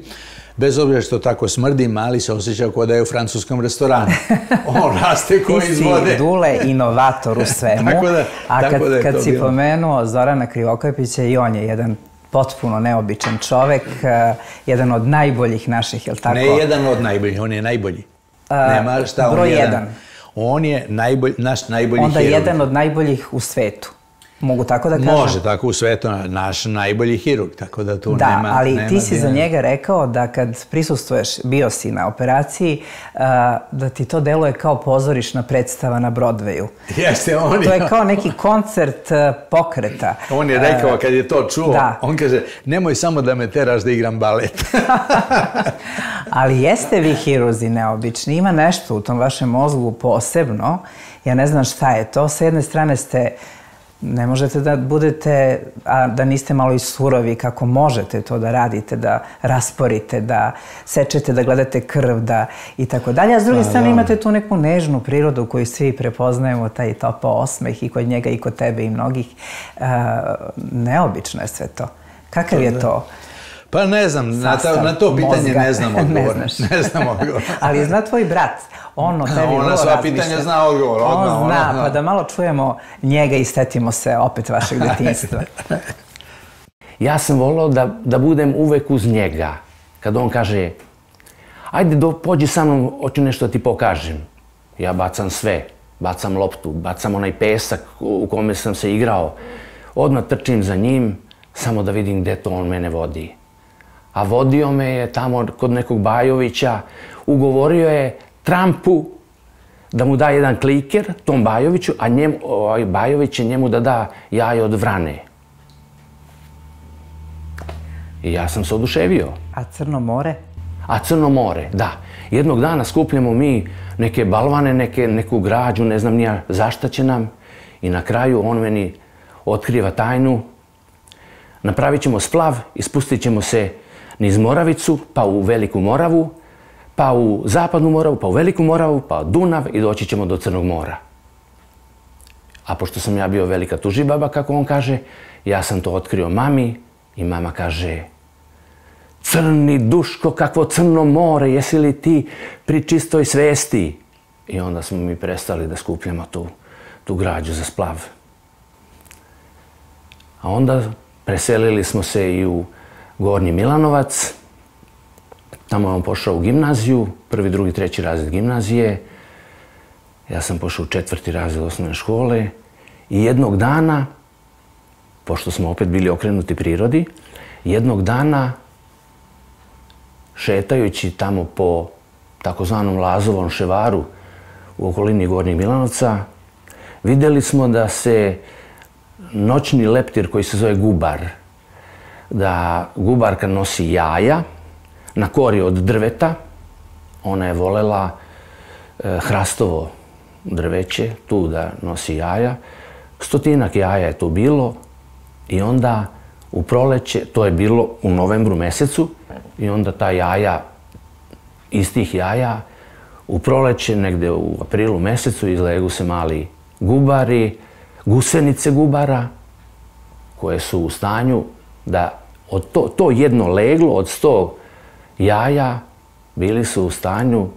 bez obzira što tako smrdi, mali se osjeća kao da je u francuskom restoranu. On raste koji iz vode. Ti si Dule inovator u svemu. tako da, a kad, kad si pomenuo Zorana Krivokapića i on je jedan potpuno neobičan čovek, eh, jedan od najboljih naših, jel tako? Ne jedan od najboljih, on je najbolji. Uh, Nema šta, broj on je jedan. On je najbolj, naš najbolji Onda jedan od najboljih u svetu. Mogu tako da kažem? Može tako u svetu, naš najbolji hirurg, tako da tu da, nema... Da, ali ti si za njega rekao da kad prisustuješ, bio si na operaciji, da ti to deluje kao pozorišna predstava na Broadwayu. Jeste, on To je kao neki koncert pokreta. On je rekao kad je to čuo, on kaže, nemoj samo da me teraš da igram balet. ali jeste vi hirurzi neobični, ima nešto u tom vašem mozgu posebno, ja ne znam šta je to, sa jedne strane ste ne možete da budete, a da niste malo i surovi kako možete to da radite, da rasporite, da sečete, da gledate krv, da i tako dalje. A s druge strane imate tu neku nežnu prirodu koju svi prepoznajemo, taj topo osmeh i kod njega i kod tebe i mnogih. neobično je sve to. Kakav je to? Pa ne znam, na, to pitanje ne znam odgovor. ne, znam odgovor. Ali zna tvoj brat, on o tebi On na sva pitanja zna odgovor. On zna, pa da malo čujemo njega i stetimo se opet vašeg djetinjstva. ja sam volio da, da budem uvek uz njega. Kad on kaže, ajde do, pođi sa mnom, hoću nešto da ti pokažem. Ja bacam sve, bacam loptu, bacam onaj pesak u kome sam se igrao. Odmah trčim za njim, samo da vidim gdje to on mene vodi a vodio me je tamo kod nekog Bajovića, ugovorio je Trumpu da mu da jedan kliker, tom Bajoviću, a njem, ovaj Bajović će njemu da da jaje od vrane. I ja sam se oduševio. A Crno more? A Crno more, da. Jednog dana skupljamo mi neke balvane, neke, neku građu, ne znam nija zašta će nam. I na kraju on meni otkriva tajnu. Napravit ćemo splav i spustit ćemo se niz Moravicu, pa u Veliku Moravu, pa u Zapadnu Moravu, pa u Veliku Moravu, pa Dunav i doći ćemo do Crnog mora. A pošto sam ja bio velika tužibaba, kako on kaže, ja sam to otkrio mami i mama kaže Crni duško, kakvo crno more, jesi li ti pri čistoj svesti? I onda smo mi prestali da skupljamo tu, tu građu za splav. A onda preselili smo se i u Gornji Milanovac. Tamo je on pošao u gimnaziju, prvi, drugi, treći razred gimnazije. Ja sam pošao u četvrti razred osnovne škole i jednog dana, pošto smo opet bili okrenuti prirodi, jednog dana šetajući tamo po takozvanom Lazovom ševaru u okolini Gornjeg Milanovca, vidjeli smo da se noćni leptir koji se zove gubar, da gubarka nosi jaja na kori od drveta, ona je volela e, hrastovo drveće, tu da nosi jaja. Stotinak jaja je tu bilo i onda u proleće, to je bilo u novembru mjesecu, i onda ta jaja, iz tih jaja, u proleće, negdje u aprilu mjesecu, izlegu se mali gubari, gusenice gubara, koje su u stanju da od to, to jedno leglo od sto jaja bili su u stanju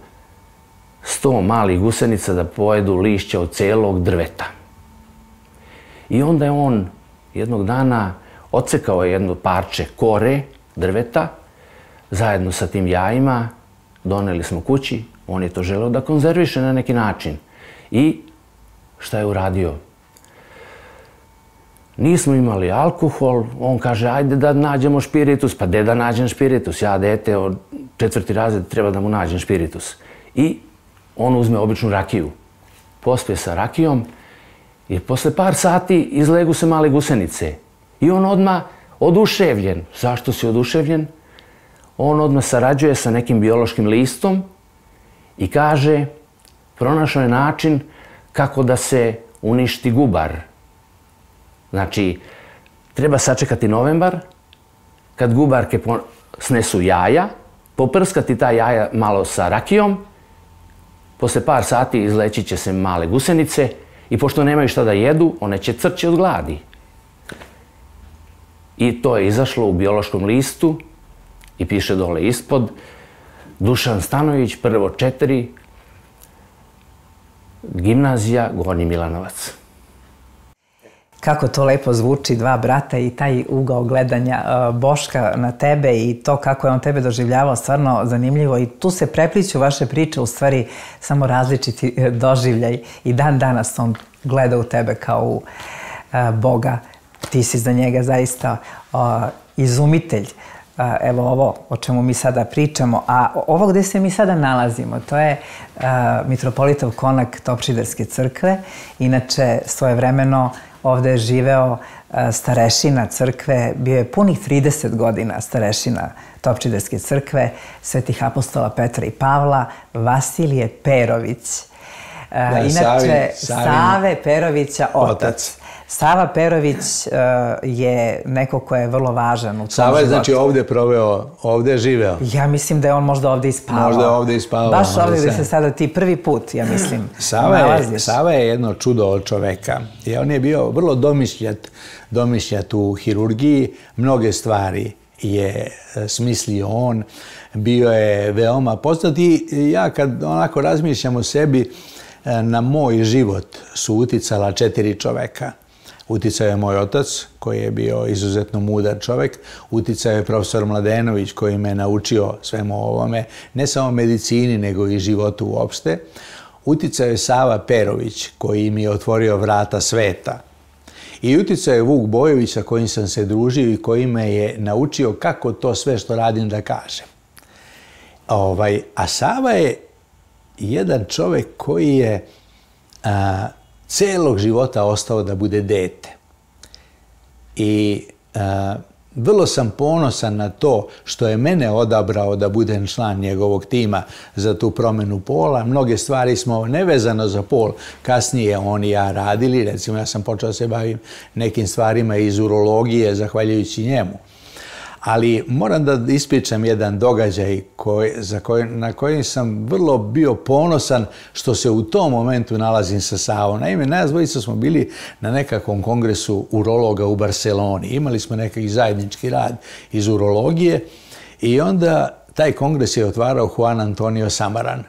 sto malih gusenica da pojedu lišće od celog drveta. I onda je on jednog dana ocekao jedno parče kore drveta zajedno sa tim jajima, doneli smo kući, on je to želeo da konzerviše na neki način. I šta je uradio? Nismo imali alkohol, on kaže ajde da nađemo špiritus, pa de da nađem špiritus, ja dete od četvrti razred treba da mu nađem špiritus. I on uzme običnu rakiju, pospije sa rakijom i posle par sati izlegu se male gusenice. I on odmah oduševljen. Zašto si oduševljen? On odmah sarađuje sa nekim biološkim listom i kaže pronašao je način kako da se uništi gubar. Znači, treba sačekati novembar, kad gubarke snesu jaja, poprskati ta jaja malo sa rakijom, posle par sati izleći će se male gusenice i pošto nemaju šta da jedu, one će crći od gladi. I to je izašlo u biološkom listu i piše dole ispod Dušan Stanović, prvo četiri, gimnazija Gornji Milanovac. Kako to lepo zvuči, dva brata i taj ugao gledanja e, Boška na tebe i to kako je on tebe doživljavao, stvarno zanimljivo. I tu se prepliću vaše priče, u stvari samo različiti e, doživljaj. I dan danas on gleda u tebe kao u e, Boga. Ti si za njega zaista izumitelj evo ovo o čemu mi sada pričamo, a ovo gdje se mi sada nalazimo, to je mitropolitov konak Topčiderske crkve. Inače, svojevremeno ovdje je živeo starešina crkve, bio je punih 30 godina starešina Topčiderske crkve, svetih apostola Petra i Pavla, Vasilije Perović. Inače, Save Perovića otac. Sava Perović uh, je neko ko je vrlo važan u tom Sava je znači ovdje proveo, ovdje živeo? Ja mislim da je on možda ovdje ispavao. Možda je ovdje ispavao. Baš ovdje gdje se sada ti prvi put, ja mislim, Sava je, Sava je jedno čudo od čoveka. I on je bio vrlo domišljat, domišljat u hirurgiji. Mnoge stvari je e, smislio on. Bio je veoma poznat i ja kad onako razmišljam o sebi, e, na moj život su uticala četiri čoveka. Uticao je moj otac, koji je bio izuzetno mudar čovjek. Uticao je profesor Mladenović, koji me naučio svemu ovome, ne samo medicini, nego i životu uopšte. Uticao je Sava Perović, koji mi je otvorio vrata sveta. I uticao je Vuk Bojović, sa kojim sam se družio i koji me je naučio kako to sve što radim da kažem. Ovaj, a Sava je jedan čovjek koji je celog života ostao da bude dete. I vrlo sam ponosan na to što je mene odabrao da budem član njegovog tima za tu promjenu pola. Mnoge stvari smo nevezano za pol kasnije on i ja radili. Recimo ja sam počeo se bavim nekim stvarima iz urologije zahvaljujući njemu ali moram da ispričam jedan događaj za na koji sam vrlo bio ponosan što se u tom momentu nalazim sa Savom. Naime, nas dvojica smo bili na nekakvom kongresu urologa u Barceloni. Imali smo nekakvi zajednički rad iz urologije i onda taj kongres je otvarao Juan Antonio Samaran.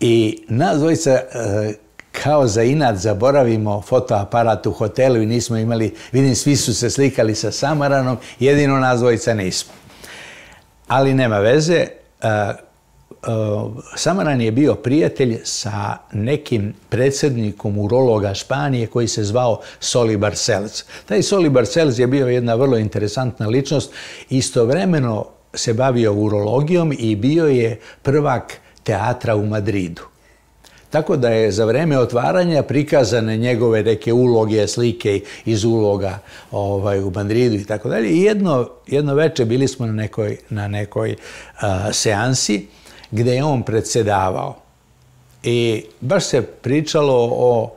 I nas dvojica e, kao za inat zaboravimo fotoaparat u hotelu i nismo imali, vidim svi su se slikali sa Samaranom, jedino nas dvojica nismo. Ali nema veze, Samaran je bio prijatelj sa nekim predsjednikom urologa Španije koji se zvao Soli Barcelz. Taj Soli Barcelz je bio jedna vrlo interesantna ličnost. Istovremeno se bavio urologijom i bio je prvak teatra u Madridu. Tako da je za vreme otvaranja prikazane njegove neke uloge, slike iz uloga ovaj, u Madridu i tako dalje. I jedno, jedno večer bili smo na nekoj, na nekoj seansi gdje je on predsjedavao. I baš se pričalo o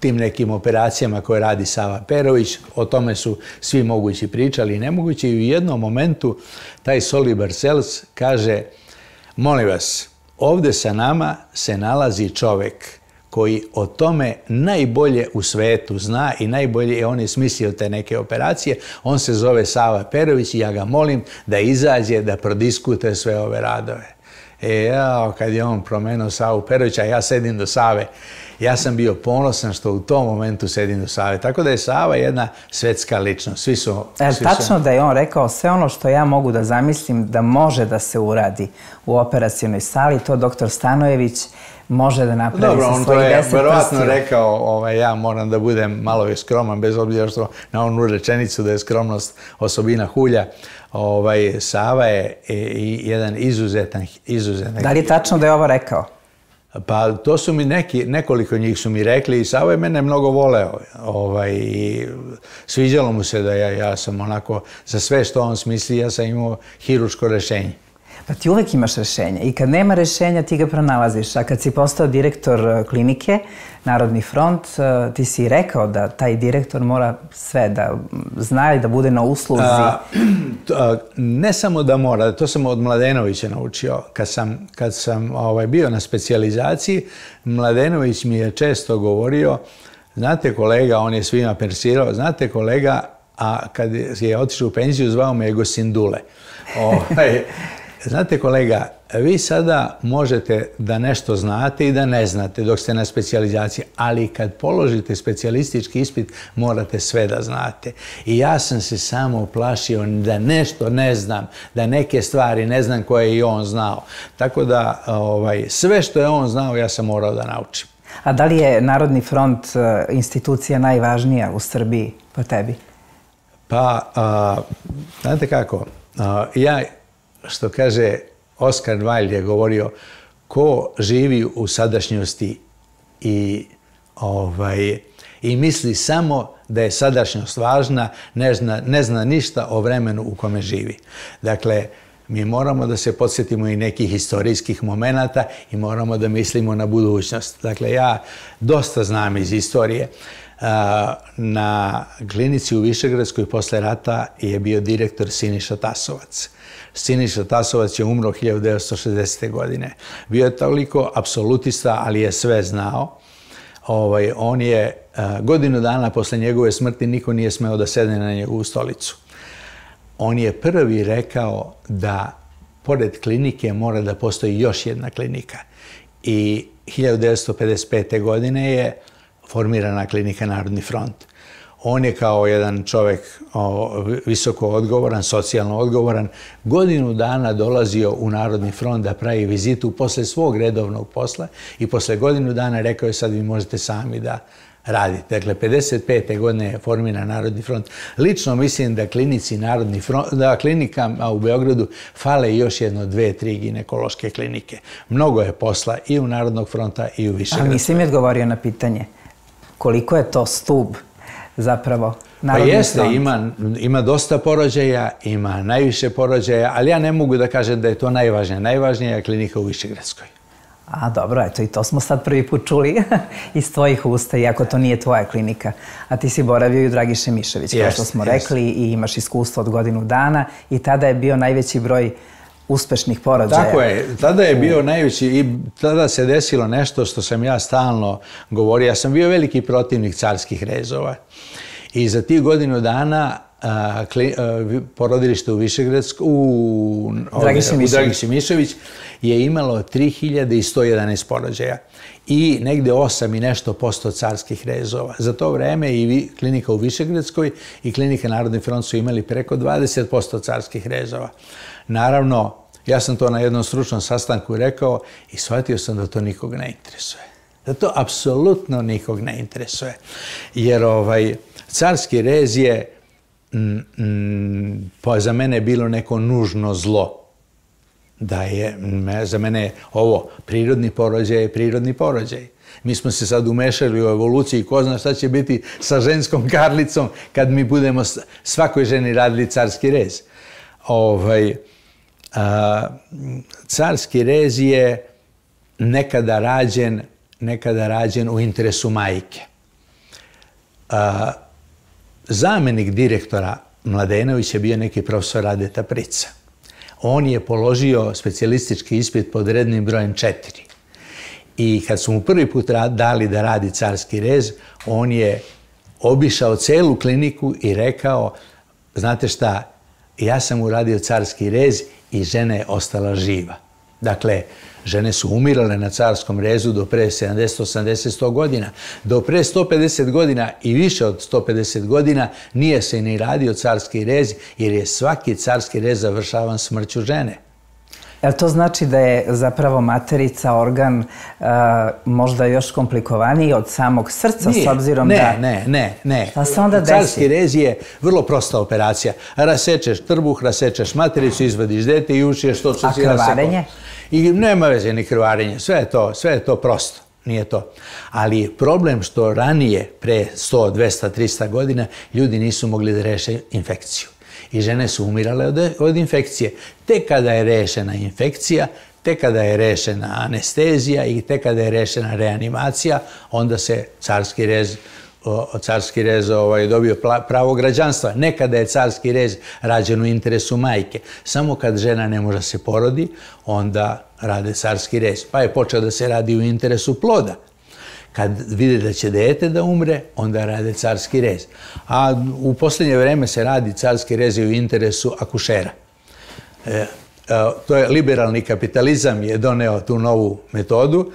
tim nekim operacijama koje radi Sava Perović, o tome su svi mogući pričali i nemogući i u jednom momentu taj Soli Barcels kaže molim vas, ovdje sa nama se nalazi čovjek koji o tome najbolje u svetu zna i najbolje je on je smislio te neke operacije. On se zove Sava Perović i ja ga molim da izađe, da prodiskute sve ove radove. E, ja, kad je on promenuo Savu Perovića, ja sedim do Save. Ja sam bio ponosan što u tom momentu sedim do Save. Tako da je Sava jedna svetska ličnost. Svi su... E, tačno da je on rekao sve ono što ja mogu da zamislim da može da se uradi u operacijnoj sali, to doktor Stanojević može da napravi Dobro, on to je verovatno rekao, ovaj, ja moram da budem malo skroman, bez obzira što na onu rečenicu da je skromnost osobina hulja. Ovaj, Sava je i jedan izuzetan, izuzetan... Da li je tačno da je ovo rekao? Pa to su mi neki, nekoliko njih su mi rekli i Savo je mene mnogo voleo. Ovaj, i sviđalo mu se da ja, ja sam onako, za sve što on smisli, ja sam imao hiruško rešenje. Pa ti uvek imaš rešenje i kad nema rešenja ti ga pronalaziš. A kad si postao direktor e, klinike, Narodni front, e, ti si rekao da taj direktor mora sve da zna i da bude na usluzi. ne samo da mora, to sam od Mladenovića naučio. Kad sam, kad sam ovaj, bio na specijalizaciji, Mladenović mi je često govorio, znate kolega, on je svima persirao, znate kolega, a kad je otišao u penziju zvao me Gosindule. Ovaj, Znate kolega, vi sada možete da nešto znate i da ne znate dok ste na specijalizaciji, ali kad položite specijalistički ispit morate sve da znate. I ja sam se samo plašio da nešto ne znam, da neke stvari ne znam koje je i on znao. Tako da ovaj, sve što je on znao ja sam morao da naučim. A da li je Narodni front e, institucija najvažnija u Srbiji po tebi? Pa, znate kako, ja što kaže Oscar Wilde je govorio ko živi u sadašnjosti i, ovaj, i misli samo da je sadašnjost važna, ne zna, ne zna ništa o vremenu u kome živi. Dakle, mi moramo da se podsjetimo i nekih historijskih momenata i moramo da mislimo na budućnost. Dakle, ja dosta znam iz istorije. Na klinici u Višegradskoj posle rata je bio direktor Siniša Tasovac. Siniša Tasovac je umro 1960. godine. Bio je toliko apsolutista, ali je sve znao. Ovaj, on je godinu dana posle njegove smrti niko nije smeo da sedne na njegovu stolicu. On je prvi rekao da pored klinike mora da postoji još jedna klinika. I 1955. godine je formirana klinika Narodni front. On je kao jedan čovjek visoko odgovoran, socijalno odgovoran, godinu dana dolazio u Narodni front da pravi vizitu posle svog redovnog posla i posle godinu dana rekao je sad vi možete sami da radite. Dakle, 55. godine je formiran Narodni front. Lično mislim da klinici Narodni front, da klinikama u Beogradu fale još jedno, dve, tri ginekološke klinike. Mnogo je posla i u Narodnog fronta i u Višegradskoj. A nisi mi odgovorio na pitanje koliko je to stub zapravo Pa jeste, ima, ima dosta porođaja, ima najviše porođaja, ali ja ne mogu da kažem da je to najvažnije. Najvažnija je klinika u Višegradskoj. A dobro, eto i to smo sad prvi put čuli iz tvojih usta, iako to nije tvoja klinika. A ti si boravio i u Dragiše Mišević, kao što smo rekli, i imaš iskustvo od godinu dana i tada je bio najveći broj uspešnih porođaja. Tako je, tada je bio najveći i tada se desilo nešto što sam ja stalno govorio. Ja sam bio veliki protivnik carskih rezova i za tih godinu dana porodilište u Višegradsku, u, Dragiši Mišević je imalo 3111 porođaja i negde 8 i nešto posto carskih rezova. Za to vreme i klinika u Višegradskoj i klinika Narodni front su imali preko 20% carskih rezova. Naravno, Ja sam to na jednom stručnom sastanku rekao i shvatio sam da to nikog ne interesuje. Da to apsolutno nikog ne interesuje. Jer ovaj, carski rez je mm, mm, pa za mene bilo neko nužno zlo. Da je, za mene ovo prirodni porođaj je prirodni porođaj. Mi smo se sad umešali u evoluciji, ko zna šta će biti sa ženskom karlicom kad mi budemo svakoj ženi radili carski rez. Ovaj, carski rez je nekada rađen, nekada rađen u interesu majke. A, zamenik direktora Mladenović je bio neki profesor Radeta Prica. On je položio specijalistički ispit pod rednim brojem četiri. I kad su mu prvi put dali da radi carski rez, on je obišao celu kliniku i rekao, znate šta, ja sam uradio carski rez i žena je ostala živa. Dakle, žene su umirale na carskom rezu do pre 70, 80, 100 godina. Do pre 150 godina i više od 150 godina nije se ni radio carski rez jer je svaki carski rez završavan smrću žene. Jel to znači da je zapravo materica, organ uh, možda još komplikovaniji od samog srca s obzirom ne, da... Ne, ne, ne. Pa se onda Carski rez je vrlo prosta operacija. Rasečeš trbuh, rasečeš matericu, izvadiš dete i ušiješ to što A si krvarenje? I nema veze ni krvarenje. Sve je to, sve je to prosto. Nije to. Ali problem što ranije, pre 100, 200, 300 godina, ljudi nisu mogli da reše infekciju i žene su umirale od, od infekcije. Tek kada je rešena infekcija, tek kada je rešena anestezija i tek kada je rešena reanimacija, onda se carski rez carski rez ovaj, dobio pravo građanstva. Nekada je carski rez rađen u interesu majke. Samo kad žena ne može se porodi, onda rade carski rez. Pa je počeo da se radi u interesu ploda. Kad vide da će dete da umre, onda rade carski rez. A u posljednje vreme se radi carski rez u interesu akušera. E, e, to je liberalni kapitalizam je doneo tu novu metodu.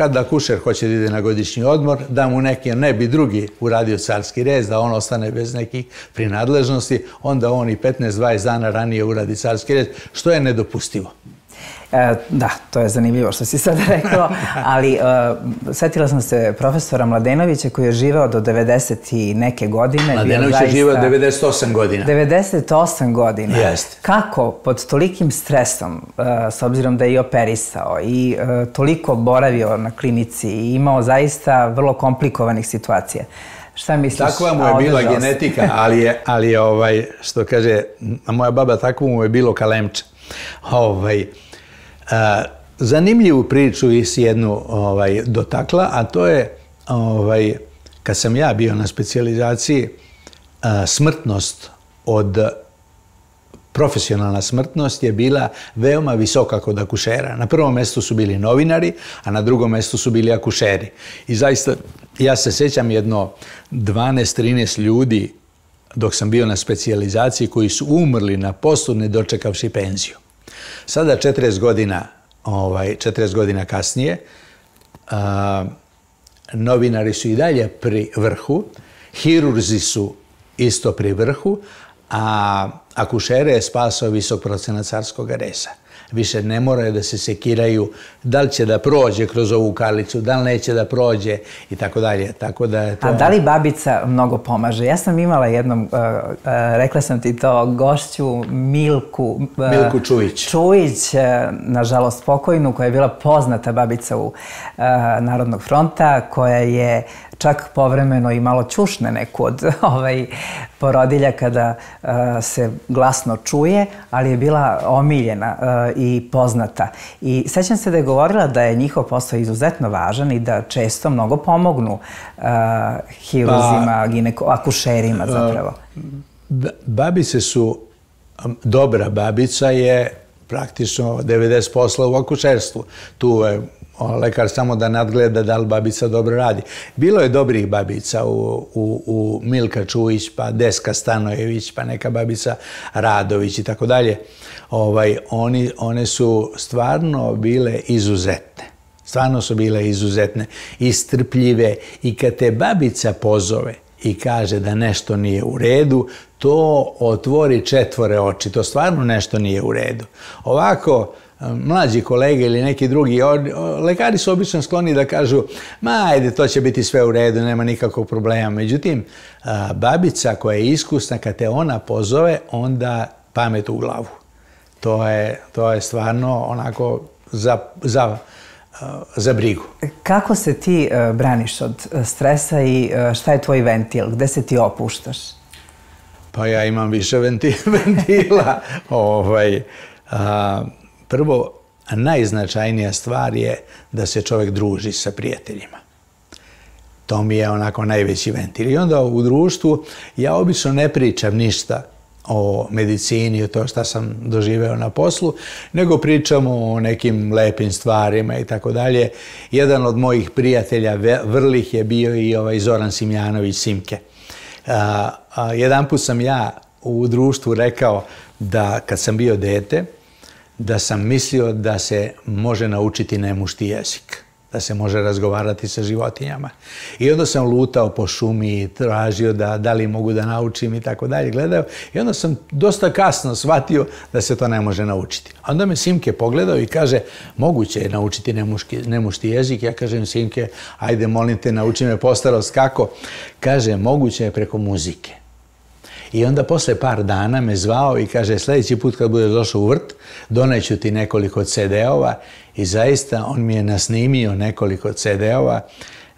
Kad akušer hoće da ide na godišnji odmor, da mu neki ne bi drugi uradio carski rez, da on ostane bez nekih prinadležnosti, onda on i 15-20 dana ranije uradi carski rez, što je nedopustivo. E, da, to je zanimljivo što si sad rekao, ali e, setila sam se profesora Mladenovića koji je živeo do 90 i neke godine. Mladenović je živeo 98 godina. 98 godina. Jest. Kako pod tolikim stresom, e, s obzirom da je i operisao i e, toliko boravio na klinici i imao zaista vrlo komplikovanih situacija, Šta misliš? Takva mu je bila genetika, ali je, ali je ovaj, što kaže, moja baba takvu mu je bilo kalemče. Ovaj, zanimljivu priču i jednu ovaj, dotakla, a to je ovaj, kad sam ja bio na specijalizaciji smrtnost od profesionalna smrtnost je bila veoma visoka kod akušera. Na prvom mjestu su bili novinari, a na drugom mjestu su bili akušeri. I zaista, ja se sjećam jedno 12-13 ljudi dok sam bio na specijalizaciji koji su umrli na poslu ne dočekavši penziju. Sada 40 godina, ovaj, 40 godina kasnije, a, novinari su i dalje pri vrhu, hirurzi su isto pri vrhu, a akušere je spasao visok procenat carskog reza više ne moraju da se sekiraju da li će da prođe kroz ovu karlicu, da li neće da prođe i tako dalje. Tako da je to... A da li babica mnogo pomaže? Ja sam imala jednom, uh, uh, rekla sam ti to, gošću Milku... Uh, Milku Čujić. Čujić, nažalost pokojnu, koja je bila poznata babica u Narodnog fronta, koja je čak povremeno i malo čušne neku od ovaj, porodilja kada uh, se glasno čuje, ali je bila omiljena uh, i poznata. I sećam se da je govorila da je njihov posao izuzetno važan i da često mnogo pomognu uh, hiruzima, pa, akušerima zapravo. Babice su, dobra babica je praktično 90 posla u akušerstvu. Tu je lekar samo da nadgleda da li babica dobro radi. Bilo je dobrih babica u, u, u Milka Čujić, pa Deska Stanojević, pa neka babica Radović i tako dalje. Ovaj, oni, one su stvarno bile izuzetne. Stvarno su bile izuzetne, istrpljive i kad te babica pozove i kaže da nešto nije u redu, to otvori četvore oči. To stvarno nešto nije u redu. Ovako, mlađi kolege ili neki drugi, lekari su obično skloni da kažu ma ajde, to će biti sve u redu, nema nikakvog problema. Međutim, babica koja je iskusna, kad te ona pozove, onda pamet u glavu. To je, to je stvarno onako za, za, za brigu. Kako se ti e, braniš od e, stresa i e, šta je tvoj ventil? Gde se ti opuštaš? Pa ja imam više ventila. ovaj, prvo, najznačajnija stvar je da se čovjek druži sa prijateljima. To mi je onako najveći ventil. I onda u društvu ja obično ne pričam ništa o medicini, o to što sam doživeo na poslu, nego pričamo o nekim lepim stvarima i tako dalje. Jedan od mojih prijatelja vrlih je bio i ovaj Zoran Simjanović Simke. jedan put sam ja u društvu rekao da kad sam bio dete, da sam mislio da se može naučiti nemušti jezik da se može razgovarati sa životinjama. I onda sam lutao po šumi tražio da, da li mogu da naučim i tako dalje, gledao. I onda sam dosta kasno shvatio da se to ne može naučiti. Onda me Simke pogledao i kaže, moguće je naučiti nemuški, nemušti jezik. Ja kažem Simke, ajde molim te, nauči me postarost kako. Kaže, moguće je preko muzike. I onda posle par dana me zvao i kaže sljedeći put kad budeš došao u vrt, doneću ti nekoliko CD-ova i zaista on mi je nasnimio nekoliko CD-ova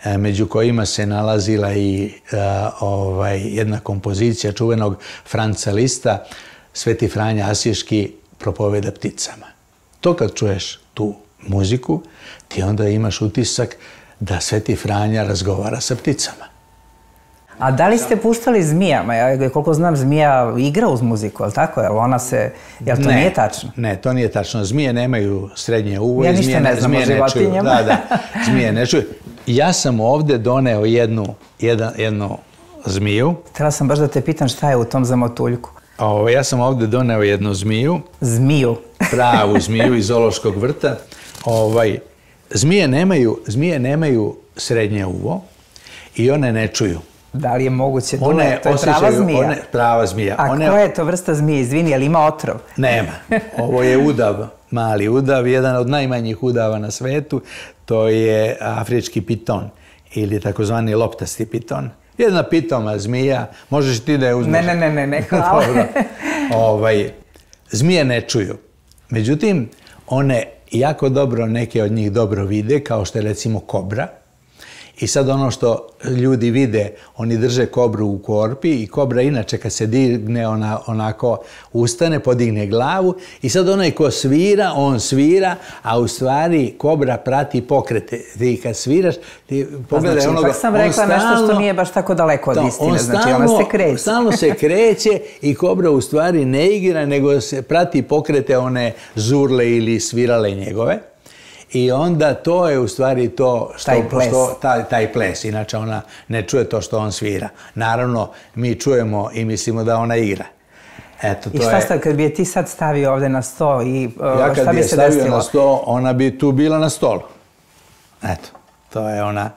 e, među kojima se nalazila i e, ovaj, jedna kompozicija čuvenog Franca Lista, Sveti Franja Asiški propoveda pticama. To kad čuješ tu muziku, ti onda imaš utisak da Sveti Franja razgovara sa pticama. A da li ste puštali zmijama? Ja koliko znam, zmija igra uz muziku, ali tako? Jel ona se, jel to nije tačno? Ne, to nije tačno. Zmije nemaju srednje uvo. Ja ništa ne znam o životinjama. Da, da, zmije ne čuju. Ja sam ovdje doneo jednu, jednu zmiju. Htjela sam baš da te pitam šta je u tom zamotuljku. Ovo, ja sam ovdje doneo jednu zmiju. Zmiju. Pravu zmiju iz zološkog vrta. Ovaj, zmije nemaju, zmije nemaju srednje uvo i one ne čuju. Da li je moguće da One to je prava zmija? One, prava zmija. A koja je to vrsta zmije? Izvini, je li ima otrov? Nema. Ovo je udav, mali udav, jedan od najmanjih udava na svetu. To je afrički piton ili takozvani loptasti piton. Jedna pitoma zmija, možeš ti da je uzmeš. Ne, ne, ne, ne, hvala. ovaj, zmije ne čuju. Međutim, one jako dobro, neke od njih dobro vide, kao što je recimo kobra i sad ono što ljudi vide, oni drže kobru u korpi i kobra inače kad se digne ona onako ustane, podigne glavu i sad onaj ko svira, on svira, a u stvari kobra prati pokrete. Ti kad sviraš, ti pogledaj pa znači, onoga... sam rekla nešto što nije baš tako daleko od istine, znači ona se kreće. Stalno se kreće i kobra u stvari ne igra, nego se prati pokrete one zurle ili svirale njegove. I onda to je u stvari to što, taj ples. taj, taj ples. Inače ona ne čuje to što on svira. Naravno, mi čujemo i mislimo da ona igra. Eto, to I šta ste, kad bi je ti sad stavio ovdje na sto i uh, ja kad bi je stavio na sto, ona bi tu bila na stolu. Eto, to je ona